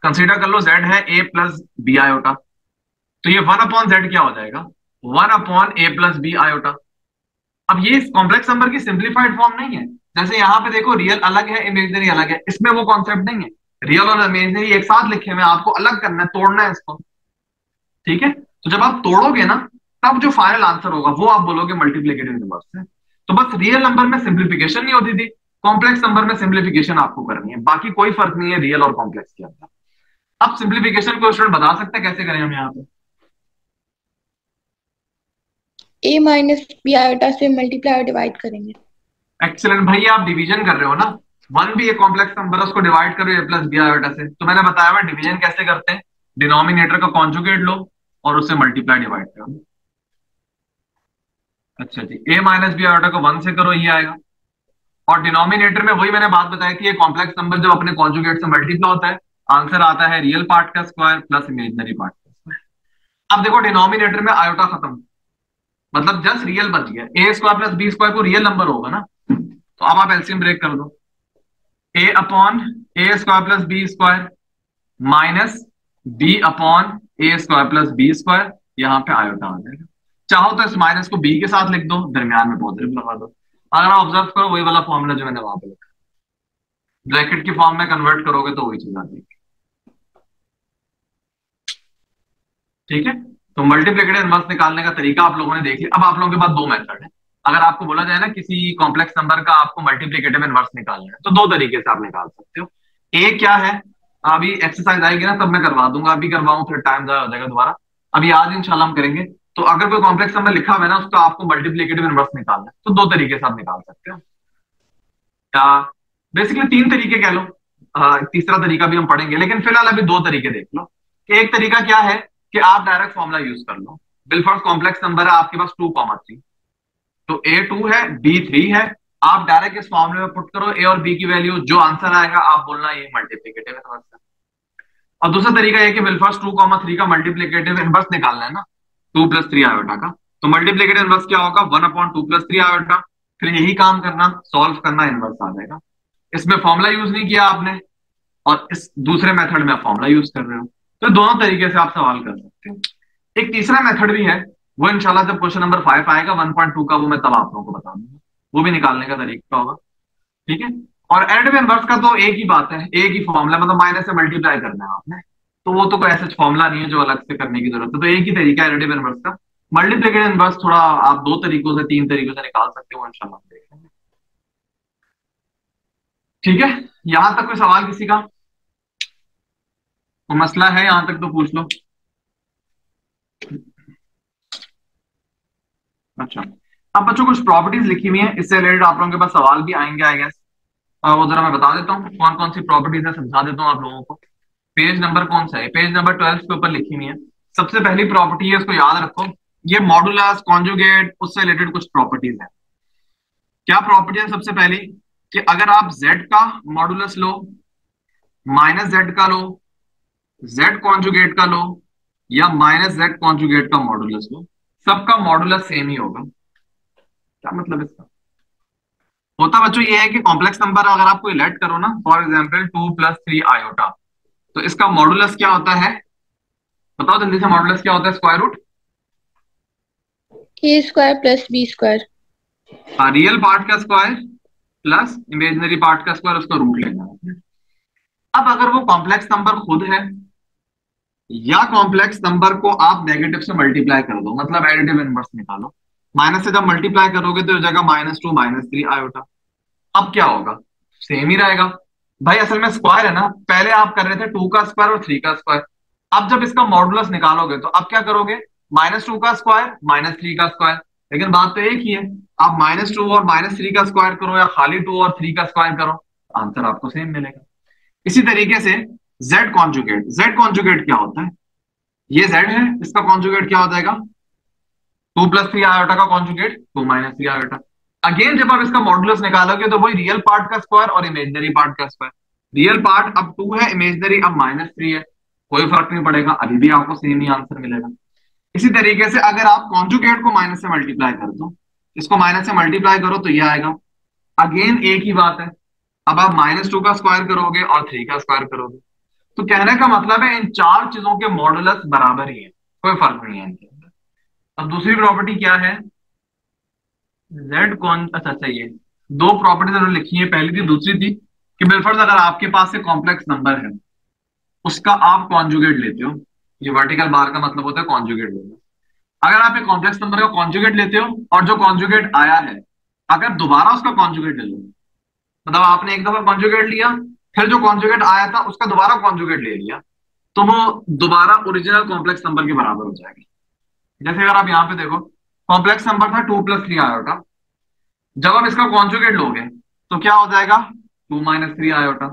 कंसिडर कर लो जेड है ए प्लस बी आयोटा तो ये वन अपॉन जेड क्या हो जाएगा? One upon a plus b iota अब ये कॉम्प्लेक्स नंबर की सिंप्लीफाइड फॉर्म नहीं है। जैसे यहाँ पे देखो रियल अलग है इमेजनरी अलग है। इसमें वो कॉन्सेप्ट नहीं है। रियल और इमेजनरी एक साथ लिखे हुए आपको अलग करना है, तोड़ना है इसको। ठीक है? तो जब आप तोड़ोगे ना, तब जो फाइनल आंसर होगा, वो आप बोलोगे मल्टीप्लीकेटिव नंबर से। तो बस रियल नंबर में सिंप्लीफिकेशन नहीं होती थी। कॉम्प्लेक्स नंबर में सिंप्लीफिकेशन आपको करनी है। बाकी कोई फ़र्क नहीं है रियल और कॉम्प्लेक्स के अंदर। अब सिंप्लीफिकेशन को स्टूडेंट बता सकते हैं, कैसे करें हम यहाँ पे? ए माइनस बी आयोटा से मल्टीप्लाई और डिवाइड करेंगे। एक्सीलेंट भाई आप डिवीज़न कर रहे हो ना? वन भी एक कॉम्प्लेक्स नंबर है, उसको डिवाइड करो ए प्लस बी आयोटा से। तो मैंने बताया हुआ डिवीज़न कैसे करते हैं? डिनोमिनेटर का कॉन्जुगेट लो और उससे मल्टीप्लाई डिवाइड करो। अच्छा जी ए माइनस बी आयोटा को वन से करो ये आएगा। और डिनोमिनेटर में वही मैंने बात बताई थी, ये कॉम्प्लेक्स नंबर जब अपने कॉन्जुगेट से मल्टीप्लाई होता है आंसर आता है रियल पार्ट का स्क्वायर प्लस इमेजनरी पार्ट का स्क्वायर अब देखो डिनोमिनेटर में आयोटा खत्म। मतलब जस्ट रियल बच गया। A square plus b square को रियल नंबर होगा ना। तो अब आप एल्सियम ब्रेक कर दो। A upon a square plus b square minus b upon a square plus b square यहाँ पे आयोटा आ जाएगा। चाहो तो इस माइनस को बी के साथ लिख दो, दरमियान में पॉजिटिव लगा दो। अगर आप ऑब्ज़र्व करो, वही वाला फॉर्मूला जो मैंने वहाँ पे लिखा। ब्रैकेट की फॉर्म में कन्वर्ट करोगे तो वही चीज़ आ जाएगी ठीक है? तो मल्टीप्लीकेटिव इनवर्स निकालने का तरीका आप लोगों ने देख लिया। अब आप लोगों के पास दो मेथड है। अगर आपको बोला जाए ना, किसी कॉम्प्लेक्स नंबर का आपको मल्टीप्लीकेटिव इनवर्स निकालना है तो दो तरीके से आप निकाल सकते हो। एक क्या है? अभी एक्सरसाइज आएगी ना, तब मैं करवा दूँगा। अभी करवाऊं, फिर टाइम ज़्यादा हो जाएगा दोबारा। अभी आज इंशाल्लाह हम करेंगे। तो अगर कोई कॉम्प्लेक्स नंबर लिखा हुआ है ना, उसका आपको मल्टीप्लीकेटिव इनवर्स निकालना है। तो दो तरीके से आप निकाल सकते हो। बेसिकली तीन तरीके कह लो। तीसरा तरीका भी हम पढ़ेंगे, लेकिन फ़िलहाल अभी दो तरीके देख लो। एक तरीका क्या है? कि आप डायरेक्ट फॉर्मुला यूज़ कर लो। बिलफर्स कॉम्प्लेक्स नंबर है, आपके पास टू कॉमा थ्री तो ए टू है बी थ्री है। आप डायरेक्ट इस फॉर्मुले में पुट करो ए और बी की वैल्यू जो आंसर आएगा, आप बोलना ये मल्टीप्लीकेटिव है और दूसरा तरीका यह कि विलफर्स टू कॉमा थ्री का मल्टीप्लीकेटिव इनवर्स निकालना है ना। टू प्लस थ्री आयोटा का। तो मल्टीप्लीकेटिव इनवर्स क्या होगा? One upon two plus three iota फिर यही काम करना सॉल्व करना इनवर्स आ जाएगा। इसमें फॉर्मूला यूज़ नहीं किया आपने। और इस दूसरे मेथड में आप फॉर्मूला यूज़ कर रहे हो। तो दोनों तरीके से आप सवाल कर सकते हो। एक तीसरा मेथड भी है, वो इंशाल्लाह जब क्वेश्चन नंबर फाइव आएगा वन पॉइंट टू का वो मैं तब आप लोगों को बता दूँगा। वो भी निकालने का तरीका होगा। ठीक है? और एडिटिव इनवर्स का तो एक ही बात है, एक ही फॉर्मूला मतलब माइनस से मल्टीप्लाई करना है आपने। तो वो तो कोई ऐसा फॉर्मूला नहीं है जो अलग से करने की ज़रूरत है। तो एक ही तरीका है एडिटिव इनवर्स का। मल्टीप्लीकेटिव इनवर्स थोड़ा आप दो तरीकों से, तीन तरीकों से निकाल सकते हो देखेंगे ठीक है? यहाँ तक कोई सवाल किसी का? तो मसला है, यहाँ तक तो पूछ लो। अच्छा। अब बच्चों, कुछ प्रॉपर्टीज़ लिखी हुई है, इससे रिलेटेड आप लोगों के पास सवाल भी आएँगे आई गेस वो जरा मैं बता देता हूँ कौन कौन सी प्रॉपर्टीज़ है, समझा देता हूँ आप लोगों को। पेज नंबर कौन सा है? पेज नंबर ट्वेल्व के ऊपर लिखी हुई है। सबसे पहली प्रॉपर्टी है, उसको याद रखो। ये मॉडुलस कॉन्जुगेट उससे रिलेटेड कुछ प्रॉपर्टीज़ है। क्या प्रॉपर्टी है सबसे पहली? कि अगर आप z का मॉडुलस लो माइनस जेड का लो z कॉन्जुगेट का लो या माइनस जेड कॉन्जुगेट का मॉडुलस लो। सबका मॉडुलस सेम ही होगा। क्या मतलब इसका? होता बच्चों ये है कि कॉम्प्लेक्स नंबर अगर आप कोई लेट करो ना for example two plus three iota तो इसका मॉडुलस क्या होता है? बताओ जल्दी से मॉडुलस क्या होता है square root a square plus b square real part का स्क्वायर प्लस इमेजनरी पार्ट का स्क्वायर उसका रूट लेना अब अगर वो कॉम्प्लेक्स नंबर खुद है या कॉम्प्लेक्स नंबर को आप नेगेटिव से मल्टीप्लाई कर दो मतलब एडिटिव इनवर्स निकालो। माइनस से जब मल्टीप्लाई करोगे तो जगह minus two minus three iota अब क्या होगा? सेम ही रहेगा। भाई, असल में स्क्वायर है ना, पहले आप कर रहे थे टू का स्क्वायर और थ्री का स्क्वायर अब जब इसका मॉडुलस निकालोगे तो अब क्या करोगे? माइनस टू का स्क्वायर माइनस थ्री का स्क्वायर लेकिन बात तो एक ही है, आप माइनस टू और माइनस थ्री का स्क्वायर करो या खाली टू और थ्री का स्क्वायर करो आंसर आपको सेम मिलेगा। इसी तरीके से जेड कॉन्जुगेट जेड कॉन्जुगेट क्या होता है? ये जेड है, इसका कॉन्जुगेट क्या हो जाएगा? टू प्लस थ्री आयोटा का conjugate two minus three iota again जब आप इसका मॉडुलस निकालोगे तो वही रियल पार्ट का स्क्वायर और इमेजनरी पार्ट का स्क्वायर रियल पार्ट अब टू है इमेजनरी अब माइनस थ्री है। कोई फ़र्क नहीं पड़ेगा, अभी भी आपको सेम ही आंसर मिलेगा। इसी तरीके से अगर आप कॉन्जुगेट को माइनस से मल्टीप्लाई कर दो, इसको माइनस से मल्टीप्लाई करो तो ये आएगा। अगेन एक ही बात है। अब आप माइनस टू का स्क्वायर करोगे और थ्री का स्क्वायर करोगे। तो कहने का मतलब है, इन चार चीज़ों के मॉडुलस बराबर ही है। कोई फ़र्क नहीं है इनके अंदर। अब दूसरी प्रॉपर्टी क्या है? जेड कौन? अच्छा अच्छा ये। दो प्रॉपर्टीज़ उन्होंने लिखी है, पहली थी, दूसरी थी। कि बिलफर्ज अगर आपके पास से कॉम्प्लेक्स नंबर है, उसका आप कॉन्जुगेट लेते हो। ये वर्टिकल बार का मतलब होता है कॉन्जुगेट लेना। अगर आप एक कॉम्प्लेक्स नंबर का कॉन्जुगेट लेते हो, और जो कॉन्जुगेट आया है, अगर दोबारा उसका कॉन्जुगेट ले लो मतलब आपने एक दफ़ा कॉन्जुगेट लिया फिर जो कॉन्जुगेट आया था, उसका दोबारा कॉन्जुगेट ले लिया तो वो दोबारा ओरिजिनल कॉम्प्लेक्स नंबर के बराबर हो जाएगी। जैसे अगर आप यहाँ पे देखो कॉम्प्लेक्स नंबर था टू प्लस थ्री आयोटा जब आप इसका कॉन्जुगेट लोगे तो क्या हो जाएगा? टू माइनस थ्री आयोटा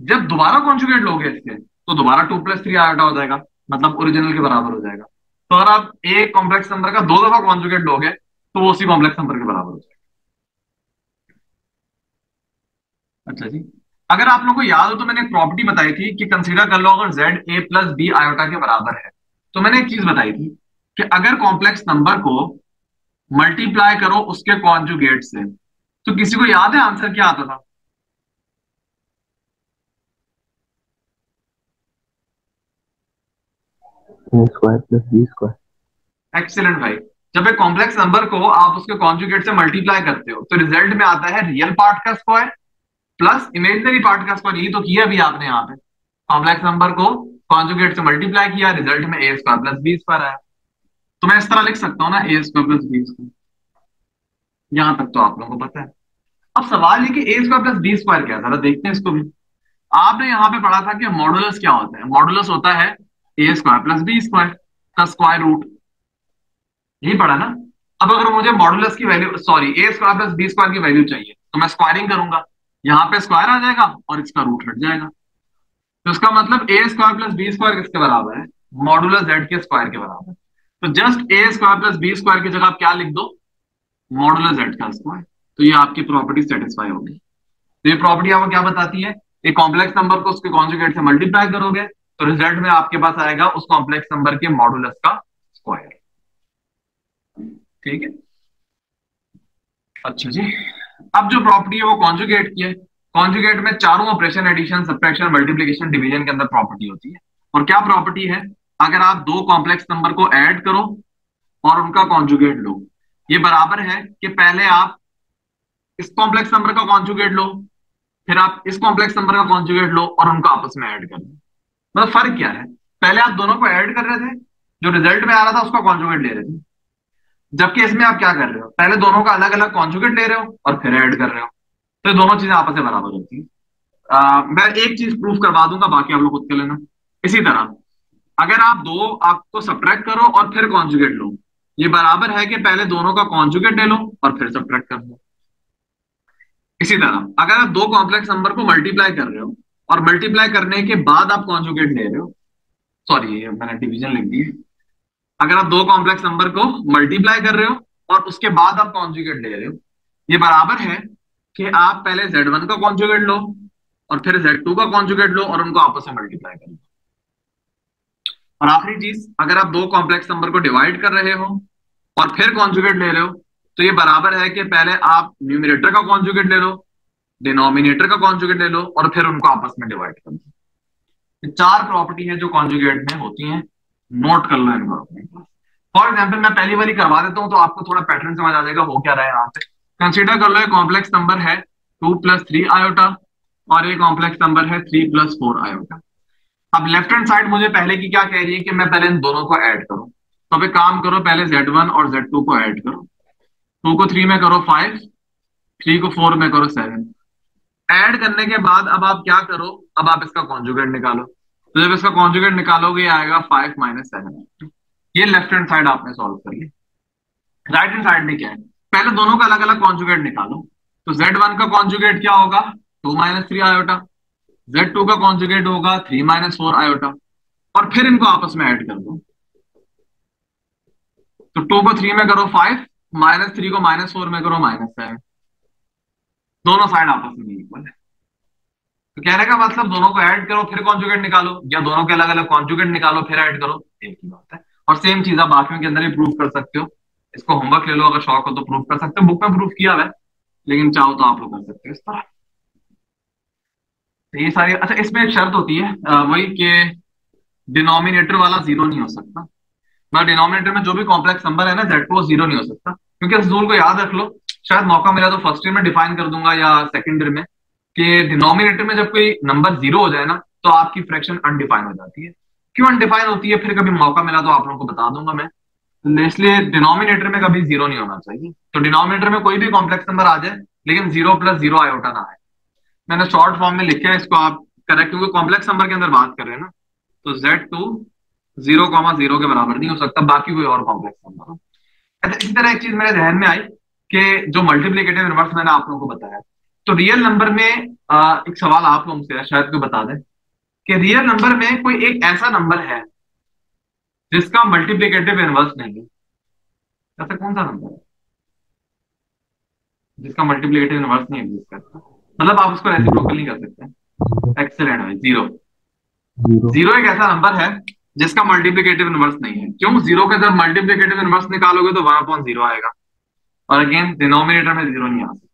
जब दोबारा कॉन्जुगेट लोगे इसके तो दोबारा टू प्लस थ्री आयोटा हो जाएगा मतलब ओरिजिनल के बराबर हो जाएगा। तो अगर आप एक कॉम्प्लेक्स नंबर का दो दफ़ा कॉन्जुगेट लोगे तो वो उसी कॉम्प्लेक्स नंबर के बराबर हो जाएगा। अच्छा जी। अगर आप लोगों को याद हो तो मैंने एक प्रॉपर्टी बताई थी कि कंसीडर कर लो अगर z a plus b iota के बराबर है। तो मैंने एक चीज़ बताई थी कि अगर कॉम्प्लेक्स नंबर को मल्टीप्लाई करो उसके कॉन्जुगेट से तो किसी को याद है आंसर क्या आता था? एक्सीलेंट भाई। जब एक कॉम्प्लेक्स नंबर को आप उसके कॉन्जुगेट से मल्टीप्लाई करते हो तो रिज़ल्ट में आता है रियल पार्ट का स्क्वायर प्लस इमेजनरी पार्ट का स्क्वायर यही तो किया भी आपने यहाँ पे। कॉम्प्लेक्स नंबर को कॉन्जुगेट से मल्टीप्लाई किया रिज़ल्ट में a square plus b square आया। तो मैं इस तरह लिख सकता हूँ ना a square plus b square यहाँ तक तो आप लोगों को पता है। अब सवाल ये कि a square plus b square क्या जरा देखते हैं इसको भी। आपने यहाँ पे पढ़ा था कि मॉडुलस क्या होता है। मॉडुलस होता है a square plus b square का स्क्वायर रूट यही पढ़ा ना? अब अगर मुझे मॉडुलस की value sorry a square plus b square की वैल्यू चाहिए तो मैं स्क्वायरिंग करूँगा। यहाँ पे स्क्वायर आ जाएगा और इसका रूट हट जाएगा। तो इसका मतलब a square plus b square किसके बराबर है? मॉडुलस जेड के स्क्वायर के बराबर। तो just A square plus B square की जगह आप क्या लिख दो? मॉडुलस जेड का स्क्वायर तो ये आपकी प्रॉपर्टी सेटिस्फाई होगी। तो ये प्रॉपर्टी आपको क्या बताती है? एक कॉम्प्लेक्स नंबर को उसके कॉन्जुगेट से मल्टीप्लाई करोगे तो रिज़ल्ट में आपके पास आएगा उस कॉम्प्लेक्स नंबर के मॉडुलस का स्क्वायर ठीक है? अच्छा जी। अब जो प्रॉपर्टी है वो कॉन्जुगेट की है। कॉन्जुगेट में चारों operation addition subtraction multiplication division के अंदर प्रॉपर्टी होती है। और क्या प्रॉपर्टी है? अगर आप दो कॉम्प्लेक्स नंबर को ऐड करो और उनका कॉन्जुगेट लो। ये बराबर है कि पहले आप इस कॉम्प्लेक्स नंबर का कॉन्जुगेट लो, फिर आप इस कॉम्प्लेक्स नंबर का कॉन्जुगेट लो और उनको आपस में ऐड कर लो। मतलब फ़र्क क्या है? पहले आप दोनों को ऐड कर रहे थे, जो रिज़ल्ट में आ रहा था उसका कॉन्जुगेट ले रहे थे। जबकि इसमें आप क्या कर रहे हो? पहले दोनों का अलग अलग कॉन्जुगेट ले रहे हो और फिर ऐड कर रहे हो। तो दोनों चीज़ें आपस में बराबर होती है। मैं एक चीज़ प्रूफ करवा दूँगा, बाकी आप लोग खुद कर लेना इसी तरह, अगर आप दो आपको सब्ट्रैक्ट करो और फिर कॉन्जुगेट लो, ये बराबर है कि पहले दोनों का कॉन्जुगेट ले लो और फिर सब्ट्रैक्ट कर लो इसी तरह, अगर आप दो कॉम्प्लेक्स नंबर को मल्टीप्लाई कर रहे हो और मल्टीप्लाई करने के बाद आप कॉन्जुगेट ले रहे हो सॉरी मैंने डिवीज़न लिख दी अगर आप दो कॉम्प्लेक्स नंबर को मल्टीप्लाई कर रहे हो और उसके बाद आप कॉन्जुगेट ले रहे हो, ये बराबर है कि आप पहले Z1 का कॉन्जुगेट लो और फिर Z2 का कॉन्जुगेट लो और उनको आपस में मल्टीप्लाई कर लो। और आखिरी चीज़, अगर आप दो कॉम्प्लेक्स नंबर को डिवाइड कर रहे हो और फिर कॉन्जुगेट ले रहे हो तो ये बराबर है कि पहले आप न्यूमिनेटर का कॉन्जुगेट ले लो डिनोमिनेटर का कॉन्जुगेट ले लो और फिर उनको आपस में डिवाइड कर लो। चार प्रॉपर्टी है जो कॉन्जुगेट में होती हैं। नोट कर लो इनको फॉर एग्ज़ाम्पल मैं पहली बारी करवा देता हूँ तो आपको थोड़ा पैटर्न समझ आ जाएगा, हो क्या रहा है यहाँ पे। कंसिडर कर लो एक कॉम्प्लेक्स नंबर है टू प्लस थ्री आयोटा और ये कॉम्प्लेक्स नंबर है थ्री प्लस फोर आयोटा अब लेफ़्ट हैंड साइड मुझे पहले की क्या कह रही है कि मैं पहले इन दोनों को ऐड करूँ। तो अब काम करो, पहले Z1 और Z2 को ऐड करो। टू को थ्री में करो फाइव थ्री को फोर में करो सेवन ऐड करने के बाद अब आप क्या करो, अब आप इसका कॉन्जुगेट निकालो। तो जब इसका कॉन्जुगेट निकालोगे आएगा फाइव माइनस सेवन ये लेफ़्ट हैंड साइड आपने सॉल्व कर लिया. राइट हैंड साइड में क्या है? पहले दोनों का अलग अलग कॉन्जुगेट निकालो. तो जेड वन का कॉन्जुगेट क्या होगा? Two minus three iota Z two का कॉन्जुगेट होगा थ्री माइनस फोर आयोटा और फिर इनको आपस में ऐड कर दो. तो टू को थ्री में करो फाइव माइनस थ्री को माइनस फोर में करो माइनस सेवन दोनों साइड आपस में इक्वल है. तो कहने का मतलब दोनों को ऐड करो, फिर कॉन्जुगेट निकालो, या दोनों के अलग अलग कॉन्जुगेट निकालो, फिर ऐड करो एक ही बात है। और सेम चीज़ आप बाकियों के अंदर ही प्रूव कर सकते हो। इसको होमवर्क ले लो, अगर शौक हो तो प्रूव कर सकते हो। बुक में प्रूव किया हुआ है, लेकिन चाहो तो आप लोग कर सकते हो इस तरह। तो ये सारी अच्छा इसमें एक शर्त होती है वही कि डिनोमिनेटर वाला ज़ीरो नहीं हो सकता। मगर डिनोमिनेटर में जो भी कॉम्प्लेक्स नंबर है ना जेड वो ज़ीरो नहीं हो सकता। क्योंकि इस रूल को याद रख लो, शायद मौका मिला तो फ़र्स्ट ईयर में डिफाइन कर दूँगा या सेकंड ईयर में। कि डिनोमिनेटर में जब कोई नंबर ज़ीरो हो जाए ना तो आपकी फ्रैक्शन अनडिफाइन हो जाती है। क्यों अनडिफाइन होती है? फिर कभी मौका मिला तो आप लोगों को बता दूँगा मैं। इसलिए डिनोमिनेटर में कभी ज़ीरो नहीं होना चाहिए। तो डिनोमिनेटर में कोई भी कॉम्प्लेक्स नंबर आ जाए, लेकिन ज़ीरो प्लस ज़ीरो आयोटा ना आए। मैंने शॉर्ट फॉर्म में लिखा है, इसको आप करेक्ट क्योंकि कॉम्प्लेक्स नंबर के अंदर बात कर रहे हैं ना तो जेड टू ज़ीरो ज़ीरो के बराबर नहीं हो सकता, बाकी कोई और कॉम्प्लेक्स नंबर हो। अच्छा तरह एक चीज़ मेरे ध्यान में आई, कि जो मल्टीप्लीकेटिव इनवर्स मैंने आप लोगों को बताया तो रियल नंबर में आ, एक सवाल आप लोगों से शायद कोई बता दें कि रियल नंबर में कोई एक ऐसा नंबर है जिसका मल्टीप्लीकेटिव इनवर्स नहीं है। ऐसा कौन सा नंबर है? जिसका मल्टीप्लीकेटिव इनवर्स नहीं एग्जिस्ट करता। मतलब आप उसको ऐसे ब्रोकल नहीं कर सकते। एक्सेलेंट है ज़ीरो ज़ीरो एक ऐसा नंबर है जिसका मल्टीप्लीकेटिव इनवर्स नहीं है। क्यों? ज़ीरो का जब मल्टीप्लीकेटिव इनवर्स निकालोगे तो वन अपॉन ज़ीरो आएगा। और अगेन डिनोमिनेटर में ज़ीरो नहीं आ सकता।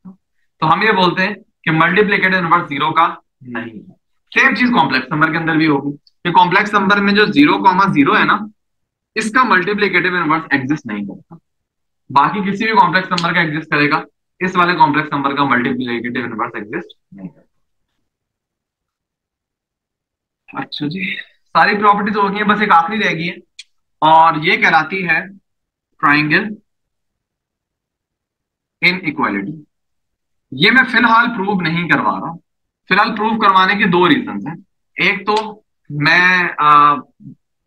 तो हम ये बोलते हैं कि मल्टीप्लीकेटिव नंबर ज़ीरो का नहीं है। सेम चीज़ कॉम्प्लेक्स नंबर के अंदर भी होगी। कि कॉम्प्लेक्स नंबर में जो ज़ीरो कॉमा ज़ीरो है ना इसका मल्टीप्लीकेटिव इनवर्स एग्जिस्ट नहीं करता। बाकी किसी भी कॉम्प्लेक्स नंबर का एग्जिस्ट करेगा इस वाले कॉम्प्लेक्स नंबर का मल्टीप्लीकेटिव इनवर्स एग्जिस्ट नहीं करता। अच्छा जी सारी प्रॉपर्टीज़ हो गई है बस एक आखिरी रह गई है। और ये कहलाती है ट्राइंगल इन इक्वालिटी ये मैं फ़िलहाल प्रूव नहीं करवा रहा फ़िलहाल प्रूव करवाने के दो रीजन हैं। एक तो मैं आ,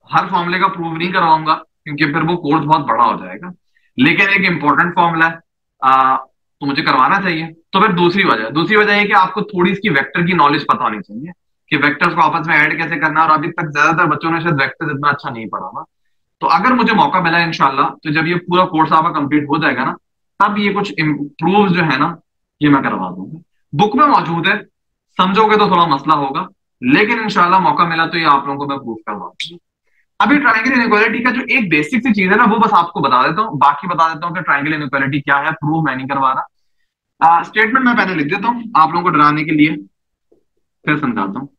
हर फॉर्मूले का प्रूव नहीं करवाऊँगा क्योंकि फिर वो कोर्स बहुत बड़ा हो जाएगा। लेकिन एक इंपॉर्टेंट फॉर्मूला है तो मुझे करवाना चाहिए। तो फिर दूसरी वजह दूसरी वजह है कि आपको थोड़ी इसकी वेक्टर की नॉलेज पता होनी चाहिए कि वेक्टर्स को आपस में ऐड कैसे करना और अभी तक ज़्यादातर बच्चों ने शायद वेक्टर्स इतना अच्छा नहीं पढ़ा हुआ तो अगर मुझे मौका मिला इनशाला तो जब ये पूरा कोर्स आपका कंप्लीट हो जाएगा ना तब ये कुछ इम्प्रूव जो है ना ये मैं करवा दूँगा। बुक में मौजूद है। समझोगे तो थोड़ा मसला होगा। लेकिन इंशाल्लाह मौका मिला तो ये आप लोगों को मैं प्रूफ करवा दूँगा। अभी ट्राइंगल इनक्वालिटी का जो एक बेसिक सी चीज़ है ना, वो बस आपको बता देता हूँ। बाकी बता देता हूँ कि ट्राइंगल इनक्वालिटी क्या है प्रूफ मैं नहीं करवा रहा। स्टेटमेंट मैं पहले लिख देता हूँ आप लोगों को डराने के लिए। फिर समझाता हूँ।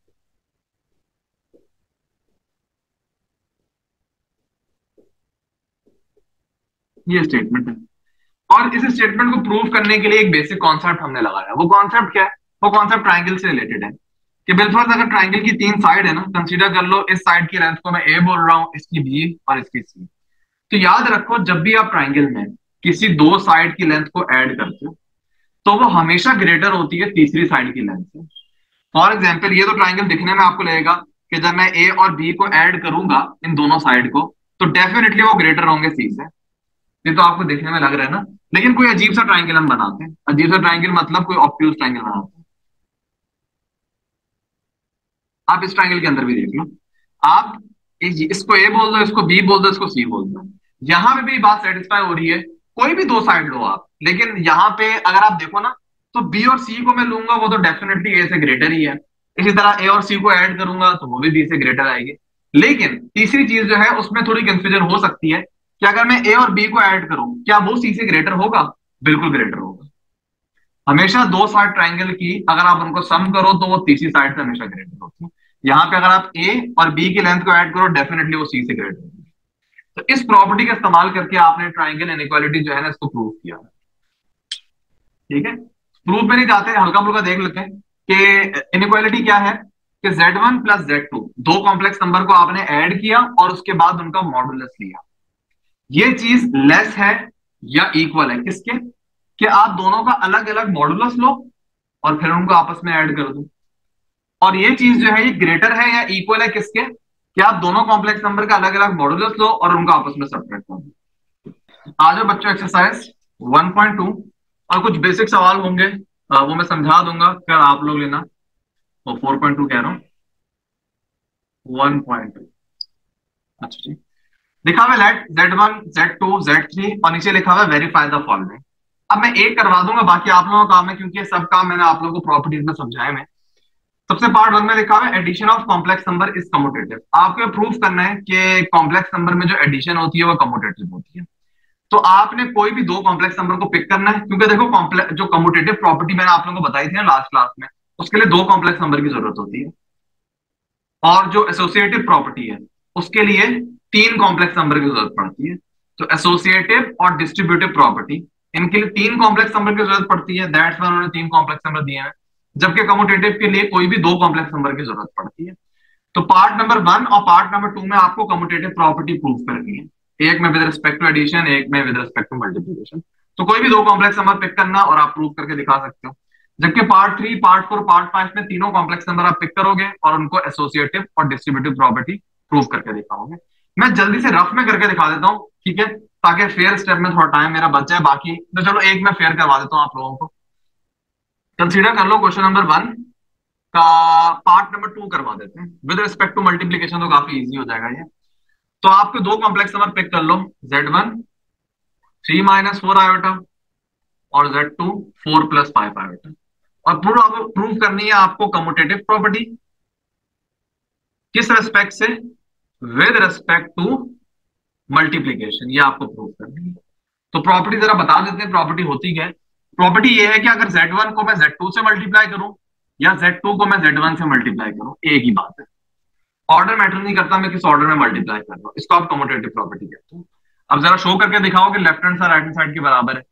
ये स्टेटमेंट है। और इस स्टेटमेंट को प्रूव करने के लिए एक बेसिक कॉन्सेप्ट हमने लगाया। वो कॉन्सेप्ट क्या है? वो कॉन्सेप्ट ट्राइंगल से रिलेटेड है। कि बिल्कुल अगर ट्राइंगल की तीन साइड है ना कंसीडर कर लो, इस साइड की लेंथ को मैं ए बोल रहा हूँ, इसकी बी और इसकी सी तो याद रखो, जब भी आप ट्राइंगल में किसी दो साइड की लेंथ को ऐड करते हो तो वो हमेशा ग्रेटर होती है तीसरी साइड की लेंथ से। फॉर एग्ज़ाम्पल ये तो ट्राइंगल दिखने में आपको लगेगा कि जब मैं ए और बी को ऐड करूँगा इन दोनों साइड को तो डेफिनेटली वो ग्रेटर होंगे सी से। ये तो आपको देखने में लग रहा है ना? लेकिन कोई अजीब सा ट्राइंगल हम बनाते हैं। अजीब सा ट्राइंगल मतलब कोई ऑप्यूज ट्राइंगल बनाते हैं। आप इस ट्राइंगल के अंदर भी देख लो। आप इसको ए बोल दो, इसको बी बोल दो, इसको सी बोल दो। यहाँ पे भी बात सेटिस्फाई हो रही है। कोई भी दो साइड लो आप। लेकिन यहाँ पे अगर आप देखो ना तो बी और सी को मैं लूँगा, वो तो डेफिनेटली ए से ग्रेटर ही है। इसी तरह ए और सी को ऐड करूँगा तो वो भी बी से ग्रेटर आएगी। लेकिन तीसरी चीज़ जो है, उसमें थोड़ी कंफ्यूजन हो सकती है। कि अगर मैं ए और बी को ऐड करूँ, क्या वो सी से ग्रेटर होगा? बिल्कुल ग्रेटर होगा। हमेशा दो साइड ट्राइंगल की अगर आप उनको सम करो तो वो तीसरी साइड से हमेशा ग्रेटर होती है। यहाँ पे अगर आप ए और बी की लेंथ को ऐड करो डेफिनेटली वो सी से ग्रेटर होगी। तो इस प्रॉपर्टी का इस्तेमाल करके आपने ट्राइंगल इनक्वालिटी जो है ना, इसको प्रूव किया। ठीक है? प्रूफ में नहीं जाते, हल्का फुल्का देख लेते हैं कि इनक्वालिटी क्या है? कि Z1 प्लस Z2 दो कॉम्प्लेक्स नंबर को आपने ऐड किया और उसके बाद उनका मॉडुलस लिया। ये चीज़ लेस है या इक्वल है? किसके? कि आप दोनों का अलग अलग मॉडुलस लो और फिर उनको आपस में ऐड कर दो। और ये चीज़ जो है, ये ग्रेटर है या इक्वल है किसके? कि आप दोनों कॉम्प्लेक्स नंबर का अलग अलग मॉडुलस लो और उनको आपस में सेपरेट कर दो। आज बच्चों एक्सरसाइज 1.2 और कुछ बेसिक सवाल होंगे वो मैं समझा दूँगा फिर आप लोग लेना। वो 4.2 कह रहा हूँ। 1.2 अच्छा जी। लिखा हुआ let Z one Z two Z three और नीचे लिखा हुआ वेरीफाई द फॉलोइंग अब मैं एक करवा दूँगा, बाकी आप लोगों का काम है, क्योंकि सब काम मैंने आप लोगों को प्रॉपर्टीज़ में समझाया मैं सबसे पार्ट वन में लिखा हुआ addition of complex number is commutative आपको प्रूफ करना है कि कॉम्प्लेक्स नंबर में जो एडिशन होती है, वो कमोटेटिव होती है। तो आपने कोई भी दो कॉम्प्लेक्स नंबर को पिक करना है, क्योंकि देखो जो कम्यूटेटिव प्रॉपर्टी मैंने आप लोगों को बताई थी ना लास्ट क्लास में, उसके लिए दो कॉम्प्लेक्स नंबर की ज़रूरत होती है। और जो एसोसिएटिव प्रॉपर्टी है, उसके लिए तीन कॉम्प्लेक्स नंबर की ज़रूरत पड़ती है तो एसोसिएटिव और डिस्ट्रीब्यूटिव प्रॉपर्टी इनके लिए तीन कॉम्प्लेक्स नंबर की ज़रूरत पड़ती है दैट्स वन उन्होंने तीन कॉम्प्लेक्स नंबर दिए हैं। जबकि कम्यूटेटिव के लिए कोई भी दो कॉम्प्लेक्स नंबर की ज़रूरत पड़ती है। तो पार्ट नंबर वन और पार्ट नंबर टू में आपको कम्यूटेटिव प्रॉपर्टी प्रूव करनी है। एक में विद रिस्पेक्ट टू एडिशन एक में विद रिस्पेक्ट टू मल्टीप्लीकेशन तो कोई भी दो कॉम्प्लेक्स नंबर पिक करना और आप प्रूव करके दिखा सकते हो। जबकि part three part four part five में तीनों कॉम्प्लेक्स नंबर आप पिक करोगे और उनको एसोसिएटिव और डिस्ट्रीब्यूटिव प्रॉपर्टी प्रूव करके दिखाओगे। मैं जल्दी से रफ में करके दिखा देता हूँ, ठीक है? ताकि फेयर स्टेप में थोड़ा टाइम मेरा बच जाए, बाकी तो चलो एक में फेयर करवा देता हूँ आप लोगों को। कंसीडर कर लो क्वेश्चन नंबर वन का पार्ट नंबर टू करवा देते हैं। विद रिस्पेक्ट टू मल्टीप्लीकेशन तो काफ़ी इजी हो जाएगा ये। तो आपके दो कॉम्प्लेक्स नंबर पिक कर लो। Z one three minus four iota और Z two four plus five iota और पूरा प्रूव करनी है आपको कम्यूटेटिव प्रॉपर्टी किस रेस्पेक्ट से? विद रेस्पेक्ट टू मल्टीप्लीकेशन ये आपको प्रूव करनी है। तो प्रॉपर्टी जरा बता देते हैं प्रॉपर्टी होती क्या है? प्रॉपर्टी ये है कि अगर Z1 को मैं Z2 से मल्टीप्लाई करूँ, या Z2 को मैं Z1 से मल्टीप्लाई करूँ, एक ही बात है। ऑर्डर मैटर नहीं करता, मैं किस ऑर्डर में मल्टीप्लाई कर रहा हूँ? इसको आप कमोटेटिव प्रॉपर्टी कहते हो। अब जरा शो करके दिखाओ कि left hand side right hand side के बराबर है।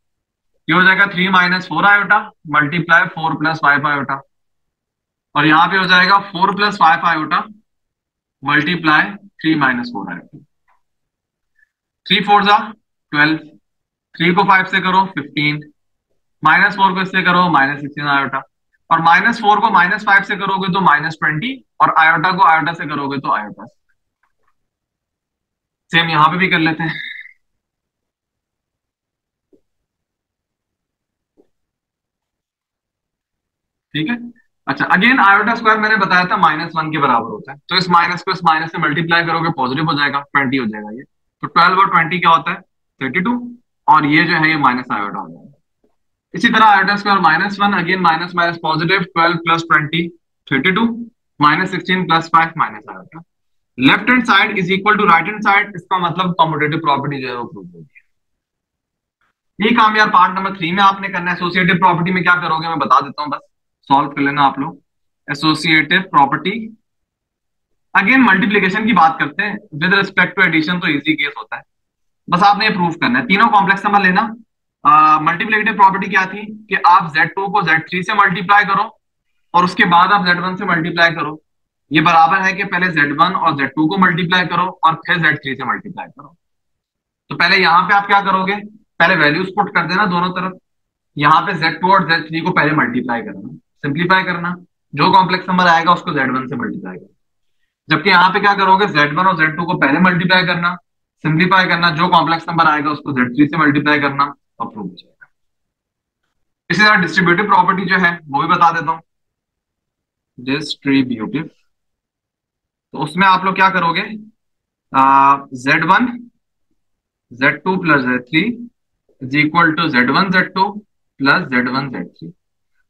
ये हो जाएगा three minus four iota multiply four plus five iota और यहाँ पे हो जाएगा four plus five iota multiply three minus four iota three four जा ट्वेल्व थ्री को फाइव से करो फिफ्टीन माइनस फोर को इससे करो माइनस सिक्सटीन आयोटा और माइनस फोर को माइनस फाइव से करोगे तो माइनस ट्वेंटी और आयोटा को आयोटा से करोगे तो आयोटा सेम यहाँ पे भी कर लेते हैं. ठीक है? अच्छा अगेन आयोटा स्क्वायर मैंने बताया था माइनस वन के बराबर होता है। तो इस माइनस को इस माइनस से मल्टीप्लाई करोगे पॉजिटिव हो जाएगा ट्वेंटी हो जाएगा ये। तो ट्वेल्व और ट्वेंटी क्या होता है? थर्टी टू और ये जो है, ये माइनस आयोटा हो जाएगा। इसी तरह iota square minus one again minus minus positive twelve plus twenty thirty two minus sixteen plus five minus iota left hand side is equal to right hand side इसका मतलब कॉम्पिटेटिव प्रॉपर्टी जो है वो prove होगी। ये काम यार part number three में आपने करना है एसोसिएटिव प्रॉपर्टी में क्या करोगे, मैं बता देता हूँ बस। सॉल्व कर लेना आप लोग। एसोसिएटिव प्रॉपर्टी अगेन मल्टीप्लीकेशन की बात करते हैं। विद रिस्पेक्ट टू एडिशन तो इजी केस होता है। बस आपने प्रूव करना है। तीनों कॉम्प्लेक्स नंबर लेना। मल्टीप्लीकेटिव प्रॉपर्टी क्या थी? कि आप Z2 को Z3 से मल्टीप्लाई करो और उसके बाद आप Z1 से मल्टीप्लाई करो। ये बराबर है कि पहले Z1 और Z2 को मल्टीप्लाई करो और फिर Z3 से मल्टीप्लाई करो। तो पहले यहाँ पे आप क्या करोगे? पहले वैल्यूज़ पुट कर देना दोनों तरफ़। यहाँ पे Z2 और Z3 को पहले मल्टीप्लाई करना। सिंप्लीफाई करना। जो कॉम्प्लेक्स नंबर आएगा, उसको जेड वन से मल्टीप्लाई करना। जबकि यहाँ पे क्या करोगे? जेड वन और जेड टू को पहले मल्टीप्लाई करना सिंप्लीफाई करना। जो कॉम्प्लेक्स नंबर आएगा, उसको Z3 से मल्टीप्लाई करना अप्रूव हो जाएगा। इसी तरह डिस्ट्रीब्यूटिव प्रॉपर्टी जो है, वो भी बता देता हूँ। डिस्ट्रीब्यूटिव तो उसमें आप लोग क्या करोगे? Z one Z two plus Z three is equal to Z one Z two plus Z one Z three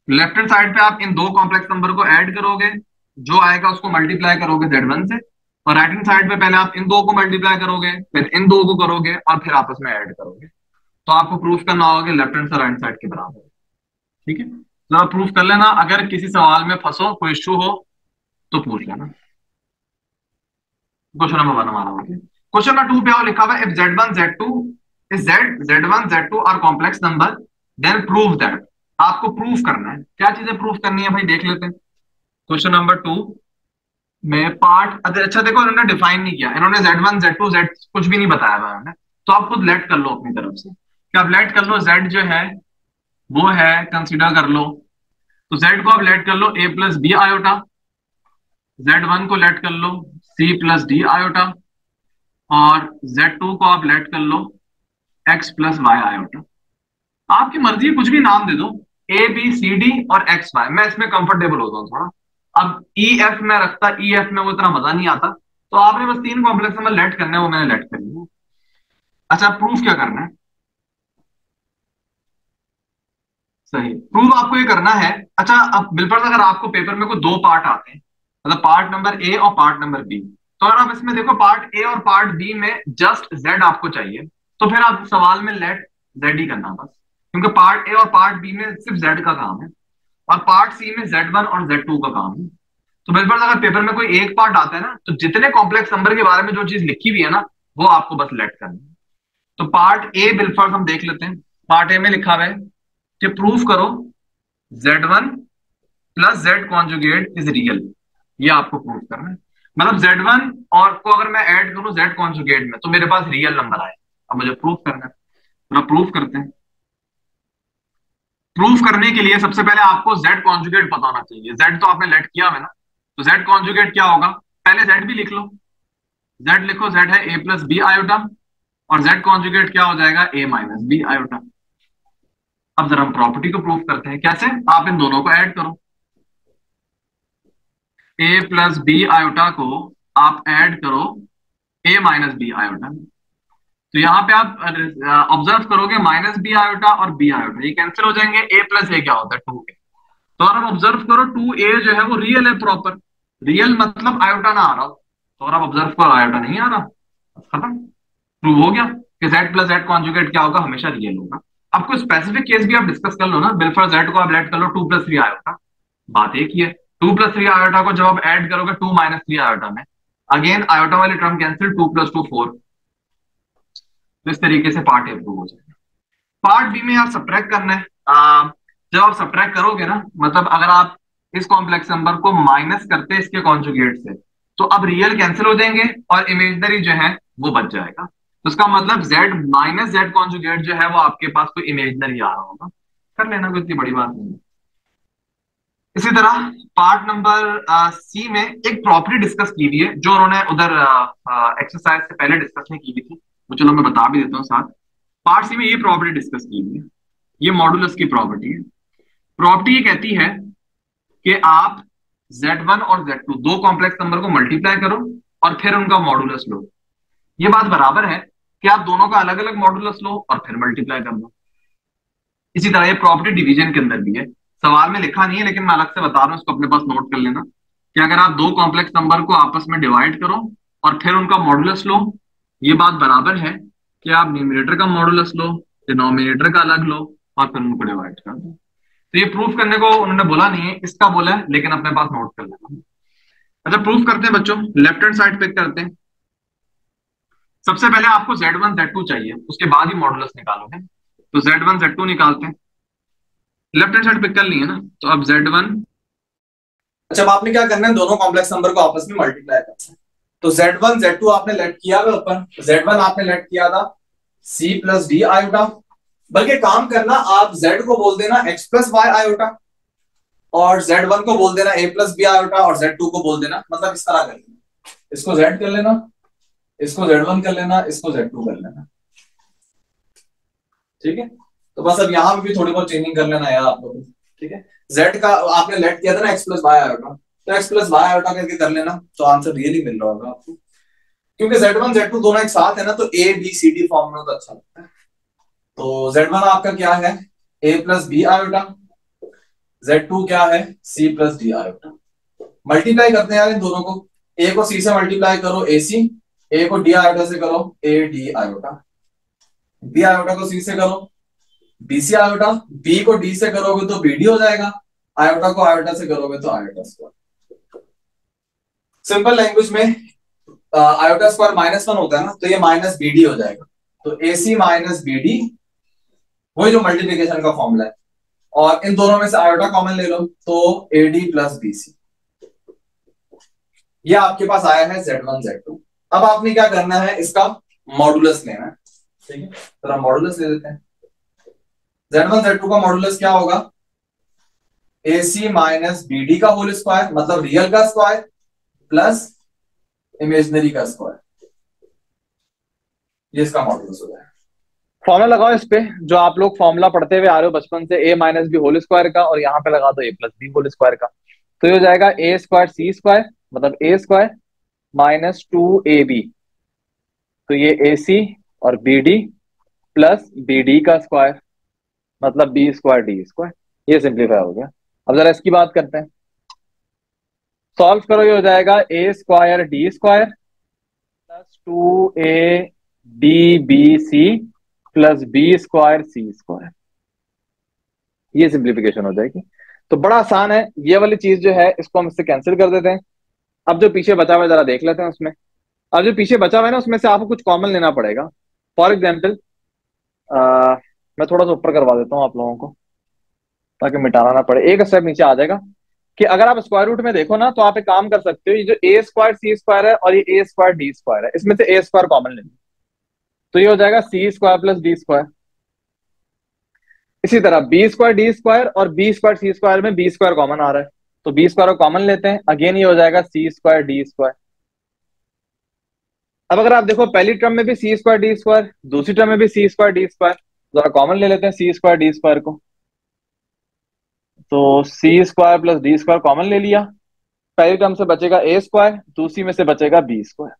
left hand side पे आप इन दो कॉम्प्लेक्स नंबर को ऐड करोगे, जो आएगा उसको मल्टीप्लाई करोगे जेड वन से, और राइट हैंड साइड पे पहले आप इन दो को मल्टीप्लाई करोगे, फिर इन दो को करोगे, और फिर आपस में ऐड करोगे। तो आपको प्रूफ करना होगा कि लेफ़्ट हैंड से राइट साइड के बराबर ठीक है? जरा प्रूफ कर लेना, अगर किसी सवाल में फंसो, कोई इश्यू हो तो पूछ लेना। क्वेश्चन नंबर वन हमारा ओके क्वेश्चन नंबर टू पे और लिखा हुआ if Z one Z two is Z Z one Z two are complex number then prove that आपको प्रूफ करना है। क्या चीज़ें प्रूफ करनी है भाई? देख लेते हैं। क्वेश्चन नंबर टू में पार्ट अच्छा देखो, इन्होंने डिफाइन नहीं किया। इन्होंने Z one Z two Z कुछ भी नहीं बताया हुआ तो आप खुद लेट कर लो अपनी तरफ़ से। कि आप लेट कर लो जेड जो है, वो है कंसिडर कर लो। तो जेड को आप लेट कर लो A plus B iota Z one को लेट कर लो सी प्लस डी आयोटा और जेड टू को आप लेट कर लो एक्स प्लस वाई आयोटा आपकी मर्ज़ी कुछ भी नाम दे दो। ए बी सी डी और एक्स वाई मैं इसमें कंफर्टेबल होता हूँ थोड़ा। अब ई e एफ़ में रखता ई e एफ़ में वो इतना मज़ा नहीं आता। तो आपने बस तीन कॉम्प्लेक्स नंबर लेट करने वो मैंने लेट कर लिया अच्छा प्रूफ क्या करना है? सही। प्रूफ आपको ये करना है। अच्छा अब बिल्कुल अगर आपको पेपर में कोई दो पार्ट आते हैं मतलब पार्ट नंबर ए और पार्ट नंबर बी तो अगर आप इसमें देखो पार्ट ए और पार्ट बी में जस्ट जेड आपको चाहिए तो फिर आप सवाल में लेट जेड ही करना बस। क्योंकि पार्ट ए और पार्ट बी में सिर्फ़ जेड का काम है और पार्ट सी में जेड वन और जेड टू का काम है। तो बिल्कुल अगर पेपर में कोई एक पार्ट आता है ना तो जितने कॉम्प्लेक्स नंबर के बारे में जो चीज़ लिखी हुई है ना, वो आपको बस लेट करनी है। तो पार्ट ए बिल्फर्स हम देख लेते हैं। पार्ट ए में लिखा हुआ है कि प्रूफ करो Z one plus Z conjugate is real ये आपको प्रूफ करना है। मतलब जेड वन और को अगर मैं ऐड करूँ जेड कॉन्जुगेट में तो मेरे पास रियल नंबर आए अब मुझे प्रूफ करना है। तो प्रूफ करते हैं। प्रूफ करने के लिए सबसे पहले आपको जेड कॉन्जुगेट पता होना चाहिए। जेड तो आपने लेट किया है ना। तो जेड कॉन्जुगेट क्या होगा? पहले जेड भी लिख लो। जेड लिखो जेड है ए प्लस बी आयोटा और जेड कॉन्जुगेट क्या हो जाएगा? ए माइनस बी आयोटा अब जरा हम प्रॉपर्टी को प्रूफ करते हैं। कैसे? आप इन दोनों को ऐड करो। ए प्लस बी आयोटा को आप ऐड करो। ए माइनस बी आयोटा तो यहाँ पे आप ऑब्ज़र्व करोगे माइनस बी आयोटा और बी आयोटा ये कैंसिल हो जाएँगे ए प्लस ए क्या होता है? टू ए तो अगर आप ऑब्ज़र्व करो टू ए जो है वो रियल है प्रॉपर रियल मतलब आयोटा ना आ रहा हो. तो अगर आप ऑब्ज़र्व करो आयोटा नहीं आ रहा. खत्म. प्रूव हो गया कि जेड प्लस जेड कॉन्जुगेट क्या होगा? हमेशा रियल होगा. आपको स्पेसिफिक केस भी आप डिस्कस कर लो ना बिल्फर जेड को आप एड कर लो टू प्लस थ्री आयोटा बात एक ही है. टू प्लस थ्री आयोटा को जब आप एड करोगे टू माइनस थ्री आयोटा में अगेन आयोटा वाली term cancel two plus two four तो इस तरीके से पार्ट ए प्रूव हो जाएगा। पार्ट बी में आप सब्ट्रैक्ट करना है। जब आप सब्ट्रैक्ट करोगे ना मतलब अगर आप इस कॉम्प्लेक्स नंबर को माइनस करते इसके कॉन्जुगेट से तो अब रियल कैंसिल हो जाएँगे और इमेजनरी जो है, वो बच जाएगा। तो उसका मतलब z माइनस जेड कॉन्जुगेट जो है, वो आपके पास कोई इमेजनरी आ रहा होगा। कर लेना कोई इतनी बड़ी बात नहीं है। इसी तरह पार्ट नंबर सी में एक प्रॉपर्टी डिस्कस की हुई है, जो उन्होंने उधर एक्सरसाइज से पहले डिस्कस नहीं की थी। वो चलो मैं बता भी देता हूँ साथ। पार्ट सी में ये प्रॉपर्टी डिस्कस की है। ये मॉडुलस की प्रॉपर्टी है। प्रॉपर्टी ये कहती है कि आप Z1 और Z2 दो कॉम्प्लेक्स नंबर को मल्टीप्लाई करो और फिर उनका मॉडुलस लो। ये बात बराबर है कि आप दोनों का अलग अलग मॉडुलस लो और फिर मल्टीप्लाई कर दो। इसी तरह ये प्रॉपर्टी डिवीज़न के अंदर भी है। सवाल में लिखा नहीं है, लेकिन मैं अलग से बता रहा हूँ, इसको अपने पास नोट कर लेना कि अगर आप दो कॉम्प्लेक्स नंबर को आपस में डिवाइड करो और फिर उनका मॉडुलस लो ये बात बराबर है कि आप न्यूमिनेटर का मॉडुलस लो डिनोमिनेटर का अलग लो और फिर उनको डिवाइड कर दो। तो ये प्रूफ करने को उन्होंने बोला नहीं है, इसका बोला है, लेकिन अपने पास नोट कर लेना अच्छा प्रूफ करते हैं बच्चों। लेफ़्ट हैंड साइड पिक करते हैं। सबसे पहले आपको जेड वन जेड टू चाहिए। उसके बाद ही मॉडुलस निकालोगे। तो जेड वन जेड टू निकालते हैं। लेफ़्ट हैंड साइड पिक कर लिए ना? तो अब जेड वन अच्छा आपने क्या करना है? दोनों कॉम्प्लेक्स नंबर को आपस में मल्टीप्लाई करना है। तो जेड वन जेड टू आपने लेट किया हुआ जेड वन आपने लेट किया था। सी प्लस डी आयोटा बल्कि काम करना, आप जेड को बोल देना एक्स प्लस वाई आयोटा और जेड वन को बोल देना ए प्लस बी आयोटा और जेड टू को बोल देना। मतलब इस तरह कर लेना। इसको जेड कर लेना, इसको जेड वन कर लेना, इसको जेड टू कर लेना। ठीक है? तो बस अब यहाँ भी थोड़ी बहुत चेंजिंग कर लेना यार आप लोग ठीक है? जेड का आपने लेट किया था ना एक्स प्लस वाई आयोटा तो एक्स प्लस वाई आयोटा करके कर लेना तो आंसर रियली मिल रहा होगा आपको। क्योंकि जेड वन जेड टू दोनों एक साथ है ना तो A B C D form में तो अच्छा लगता है। तो जेड वन आपका क्या है? A plus B iota. Z two क्या है? C plus D iota. Multiply करते हैं यार इन दोनों को। ए को सी से मल्टीप्लाई करो ए सी ए को डी आयोटा से करो A D iota. B iota को सी से करो बीसी आयोटा। बी को डी से करोगे तो बी डी हो जाएगा। आयोटा को आयोटा से करोगे तो आयोटा स्क्वायर सिंपल लैंग्वेज में आयोटा स्क्वायर माइनस वन होता है ना तो ये माइनस बी डी हो जाएगा। तो A C minus B D वही जो मल्टीप्लीकेशन का फॉर्मूला है। और इन दोनों में से आयोटा कॉमन ले लो तो A D plus B C ये आपके पास आया है जेड वन जेड टू अब आपने क्या करना है, इसका मॉडुलस लेना है। ठीक है? तो हम मॉडुलस ले लेते हैं। जेड वन जेड टू का मॉडुलस क्या होगा? A C minus B D का होल स्क्वायर मतलब रियल का स्क्वायर प्लस इमेजनरी का स्क्वायर ये इसका मॉडुलस हो जाएगा। फॉर्मूला लगाओ इस पे, जो आप लोग फॉर्मूला पढ़ते हुए आ रहे हो बचपन से A minus B whole square का और यहाँ पे लगा दो A plus B whole square का। तो ये हो जाएगा ए स्क्वायर सी स्क्वायर मतलब A square minus two A B तो ये ए सी और B D plus B D का स्क्वायर मतलब बी स्क्वायर डी स्क्वायर ये सिंप्लीफाई हो गया। अब जरा इसकी बात करते हैं। सॉल्व करो ये हो जाएगा A square D square plus two A D B C plus B square C square. ये सिंप्लीफिकेशन हो जाएगी। तो बड़ा आसान है। ये वाली चीज़ जो है, इसको हम इससे कैंसिल कर देते हैं। अब जो पीछे बचा हुआ है, जरा देख लेते हैं उसमें। अब जो पीछे बचा हुआ है ना, उसमें से आपको कुछ कॉमन लेना पड़ेगा। फॉर एग्ज़ाम्पल मैं थोड़ा सा ऊपर करवा देता हूँ आप लोगों को, ताकि मिटाना ना पड़े। एक स्टेप नीचे आ जाएगा। कि अगर आप स्क्वायर रूट में देखो ना तो आप एक काम कर सकते हो, ये जो ए स्क्वायर सी स्क्वायर है और ये ए स्क्वायर डी स्क्वायर है, इसमें से ए स्क्वायर कॉमन ले तो ये हो जाएगा C square plus D square इसी तरह बी स्क्वायर डी स्क्वायर और बी स्क्वायर सी स्क्वायर में बी स्क्वायर कॉमन आ रहा है। तो बी स्क्वायर कॉमन लेते हैं। अगेन ये हो जाएगा सी स्क्वायर डी स्क्वायर अब अगर आप देखो पहली टर्म में भी सी स्क्वायर डी स्क्वायर दूसरी टर्म में भी सी स्क्वायर डी स्क्वायर जरा कॉमन ले लेते हैं सी स्क्वायर डी स्क्वायर को। तो C square plus D square common ले लिया। पहले टर्म से बचेगा ए स्क्वायर दूसरी में से बचेगा बी स्क्वायर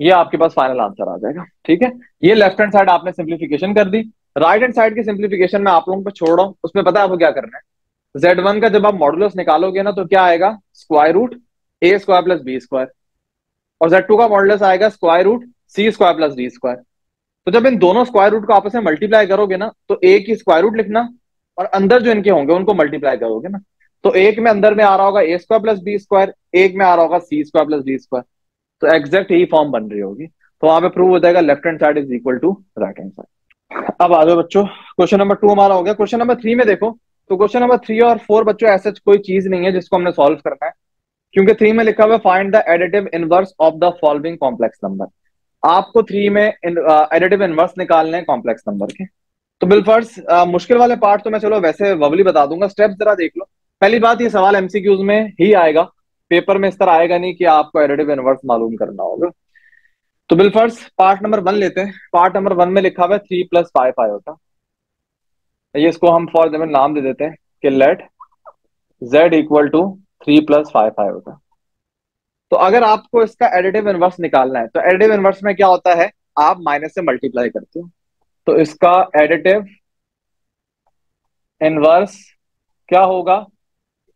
ये आपके पास फाइनल आंसर आ जाएगा, ठीक है? ये लेफ़्ट हैंड साइड आपने सिंप्लीफिकेशन कर दी। राइट हैंड साइड की सिंप्लीफिकेशन में आप लोगों को छोड़ रहा हूँ। उसमें पता है आपको क्या करना है? जेड वन का जब आप मॉडुलस निकालोगे ना तो क्या आएगा? Square root A square plus B square और जेड टू का मॉडुलस आएगा square root C square plus D square तो जब इन दोनों स्क्वायर रूट को आपस में मल्टीप्लाई करोगे ना तो ए की स्क्वायर रूट लिखना और अंदर जो इनके होंगे, उनको मल्टीप्लाई करोगे ना। तो एक में अंदर में आ रहा होगा A square plus B square एक में आ रहा होगा C square plus D square तो एग्जैक्ट यही फॉर्म बन रही होगी। तो वहाँ पे प्रूव हो जाएगा left hand side is equal to right hand side अब आ जाओ बच्चों क्वेश्चन नंबर टू हमारा हो गया। क्वेश्चन नंबर थ्री में देखो तो क्वेश्चन नंबर थ्री और फोर बच्चों, ऐसा कोई चीज़ नहीं है जिसको हमने सॉल्व करना है। क्योंकि थ्री में लिखा हुआ find the additive inverse of the following complex number आपको थ्री में एडिटिव इनवर्स निकालने हैं कॉम्प्लेक्स नंबर के। तो बिलफर्स मुश्किल वाले पार्ट तो मैं चलो वैसे वबली बता दूँगा स्टेप जरा देख लो। पहली बात, ये सवाल एमसीक्यूज में ही आएगा। पेपर में इस तरह आएगा नहीं कि आपको एडिटिव इनवर्स मालूम करना होगा। तो बिलफर्स पार्ट नंबर वन लेते हैं। पार्ट नंबर वन में लिखा हुआ है थ्री प्लस फाइव होता। ये इसको हम फॉर एग्ज़ाम्पल नाम दे देते हैं कि let Z equal to three plus five होता। तो अगर आपको इसका एडिटिव इनवर्स निकालना है तो एडिटिव इनवर्स में क्या होता है? आप माइनस से मल्टीप्लाई करते हो। तो इसका एडिटिव इनवर्स क्या होगा?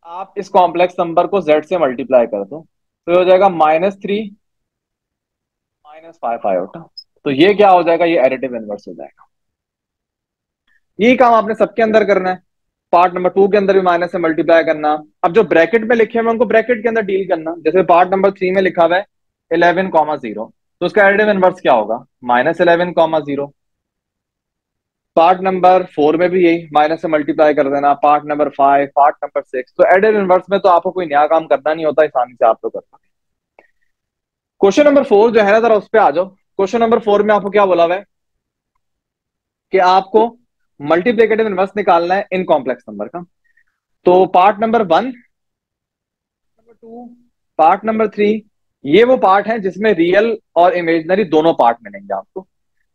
आप इस कॉम्प्लेक्स नंबर को जेड से मल्टीप्लाई कर दो तो ये हो जाएगा minus three minus five iota तो ये क्या हो जाएगा? ये एडिटिव इनवर्स हो जाएगा। यही काम आपने सबके अंदर करना है। पार्ट नंबर टू के अंदर भी माइनस से मल्टीप्लाई करना। अब जो ब्रैकेट में लिखे हुए उनको ब्रैकेट के अंदर डील करना। जैसे पार्ट नंबर थ्री में लिखा हुआ है इलेवन कॉमा ज़ीरो तो उसका एडिटिव इनवर्स क्या होगा? Minus eleven comma zero part number four में भी यही, माइनस से मल्टीप्लाई कर देना, part number five part number six तो एडिटिव इनवर्स में तो आपको कोई नया काम करना नहीं होता, आसानी से आप तो कर सकते क्वेश्चन नंबर फोर जो है ना, जरा उस पर आ जाओ। क्वेश्चन नंबर फोर में आपको क्या बोला हुआ है? कि आपको मल्टीप्लीकेटिव इनवर्स निकालना है इन कॉम्प्लेक्स नंबर का। तो part number one number two part number three ये वो पार्ट है जिसमें रियल और इमेजनरी दोनों पार्ट मिलेंगे आपको।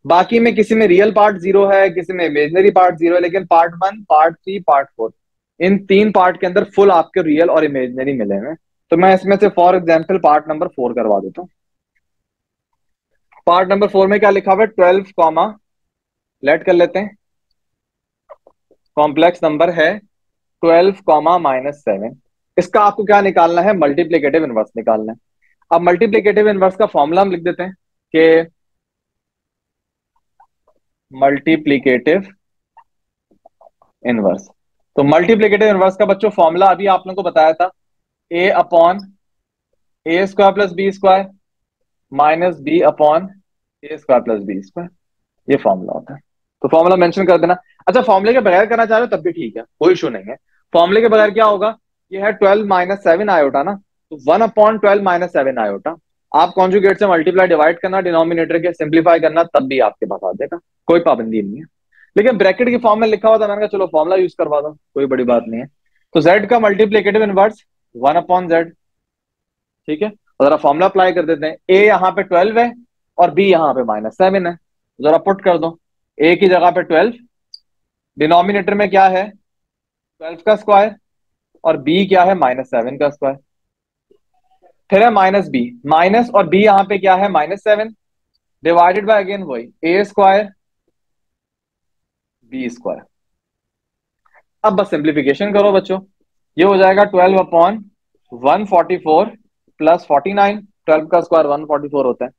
बाकी में किसी में रियल पार्ट ज़ीरो है, किसी में इमेजनरी पार्ट ज़ीरो है, लेकिन part one part three part four इन तीन पार्ट के अंदर फुल आपके रियल और इमेजनरी मिले हुए तो मैं इसमें से for example part number four करवा देता हूँ। पार्ट नंबर फोर में क्या लिखा हुआ है? ट्वेल्व कॉमा लेट कर लेते हैं। कॉम्प्लेक्स नंबर है ट्वेल्व कॉमा माइनस सेवन इसका आपको क्या निकालना है? मल्टीप्लीकेटिव इनवर्स निकालना है। अब मल्टीप्लीकेटिव इनवर्स का फॉर्मूला हम लिख देते हैं कि मल्टीप्लीकेटिव इनवर्स तो मल्टीप्लीकेटिव इनवर्स का बच्चों फॉर्मूला अभी आप लोगों को बताया था। A upon a square plus b square minus b upon a square plus b square ये फॉर्मूला होता है। तो फॉर्मूला मेंशन कर देना। अच्छा फॉर्मूले के बगैर करना चाह रहे हो तब भी ठीक है, कोई इशू नहीं है। फॉर्मूले के बगैर क्या होगा? ये है ट्वेल्व माइनस सेवन आयोटा ना। तो one upon twelve minus seven iota आप कॉन्जुगेट से मल्टीप्लाई डिवाइड करना डिनोमिनेटर के सिंप्लीफाई करना, तब भी आपके पास आ जाएगा। कोई पाबंदी नहीं है। लेकिन ब्रैकेट के फॉर्म में लिखा हुआ था, मैंने कहा, चलो फॉर्मुला यूज़ करवा दो, कोई बड़ी बात नहीं है। तो जेड का multiplicative inverse one upon z ठीक है? जरा फॉर्मुला अप्लाई कर देते हैं। ए यहाँ पे ट्वेल्व है और बी यहाँ पे माइनस सेवन है। जरा पुट कर दो। ए की जगह पे ट्वेल्व डिनोमिनेटर में क्या है? ट्वेल्व का स्क्वायर और बी क्या है? माइनस सेवन का स्क्वायर फिर है माइनस बी माइनस और बी यहाँ पे क्या है? Minus seven divided by again वही. ए स्क्वायर बी स्क्वायर अब बस सिंप्लीफिकेशन करो बच्चों. ये हो जाएगा twelve upon one forty four plus forty nine twelve का स्क्वायर वन फोर्टी फोर होता है.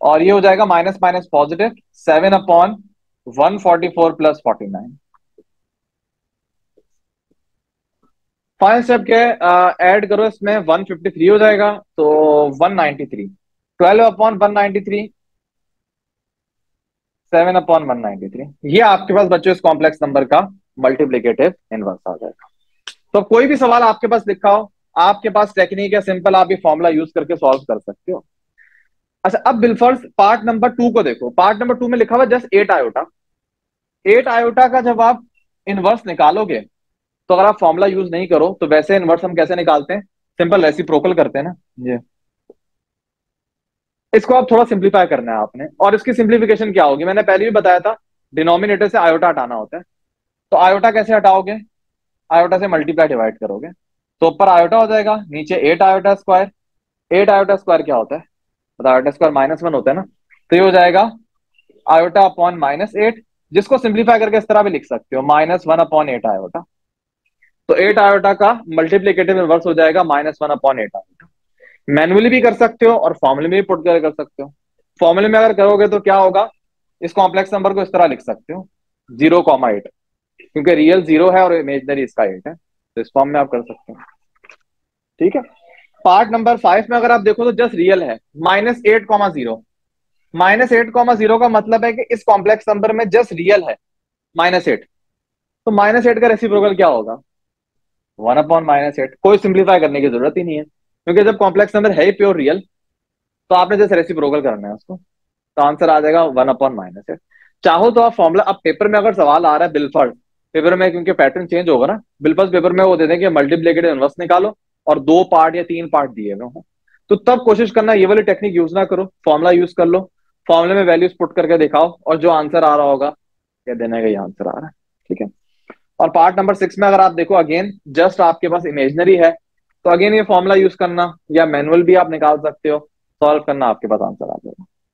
और ये हो जाएगा minus minus positive seven upon one forty four plus forty nine final step क्या है? ऐड करो इसमें 153 हो जाएगा तो 193 12 अपॉन 193 7 अपॉन 193 ये आपके पास बच्चों इस कॉम्प्लेक्स नंबर का मल्टीप्लीकेटिव इनवर्स आ जाएगा. तो कोई भी सवाल आपके पास लिखा हो, आपके पास टेक्निक है सिंपल आप ये फॉर्मुला यूज़ करके सॉल्व कर सकते हो. अच्छा अब बिलफर्स पार्ट नंबर टू को देखो. पार्ट नंबर टू में लिखा हुआ just eight iota eight iota का जब आप इनवर्स निकालोगे तो अगर आप फॉर्मुला यूज़ नहीं करो तो वैसे इनवर्स हम कैसे निकालते हैं? सिंपल रेसिप्रोकल करते हैं ना? ये। इसको आप थोड़ा सिंप्लीफाई करना है आपने। और इसकी सिंप्लीफिकेशन क्या होगी? मैंने पहले भी बताया था डिनोमिनेटर से आयोटा हटाना होता है। तो आयोटा कैसे हटाओगे? आयोटा से मल्टीप्लाई डिवाइड करोगे। तो ऊपर आयोटा हो जाएगा, नीचे eight iota square eight iota square क्या होता है? आयोटा स्क्वायर माइनस वन होता है ना? तो ये हो जाएगा आयोटा अपॉन माइनस एट जिसको सिंप्लीफाई करके इस तरह भी लिख सकते हो minus one upon eight iota तो एट आयोटा का मल्टीप्लीकेटिव इनवर्स हो जाएगा minus one upon eight iota manually भी कर सकते हो और फॉर्मुले में भी पुट कर सकते हो. फॉर्मुले में अगर करोगे तो क्या होगा? इस कॉम्प्लेक्स नंबर को इस तरह लिख सकते हो. ज़ीरो कॉमा एट क्योंकि रियल ज़ीरो है और इमेजनरी इसका एट है. तो इस फॉर्म में आप कर सकते हो. ठीक है? पार्ट नंबर फाइव में अगर आप देखो तो जस्ट रियल है. Minus eight comma zero minus eight comma zero का मतलब है कि इस कॉम्प्लेक्स नंबर में जस्ट रियल है. माइनस एट तो माइनस एट का रेसिप्रोकल क्या होगा? One upon minus eight. कोई सिंप्लीफाई करने की ज़रूरत ही नहीं है। क्योंकि जब कॉम्प्लेक्स नंबर है प्योर रियल तो आपने जैसे रेसिप्रोकल करना है उसको तो आंसर आ जाएगा वन अपॉन माइनस एट। चाहो तो आप फॉर्मुला अब पेपर में अगर सवाल आ रहा है बिलफर्ड पेपर में क्योंकि पैटर्न चेंज होगा ना बिलफर्ड पेपर में वो दे देंगे मल्टीप्लीकेटिव इनवर्स निकालो और दो पार्ट या तीन पार्ट दिए हुए हो। तो तब कोशिश करना, ये वाली टेक्निक यूज़ ना करो फॉर्मुला यूज़ कर लो फॉर्मुले में वैल्यूज़ पुट करके दिखाओ और जो आंसर आ रहा होगा क्या देने का ये आंसर आ रहा है। ठीक है? और पार्ट नंबर सिक्स में अगर आप देखो अगेन जस्ट आपके पास इमेजनरी है तो अगेन ये फॉर्मूला यूज़ करना या मैनुअल भी आप निकाल सकते हो सॉल्व करना आपके पास आंसर आ जाएगा।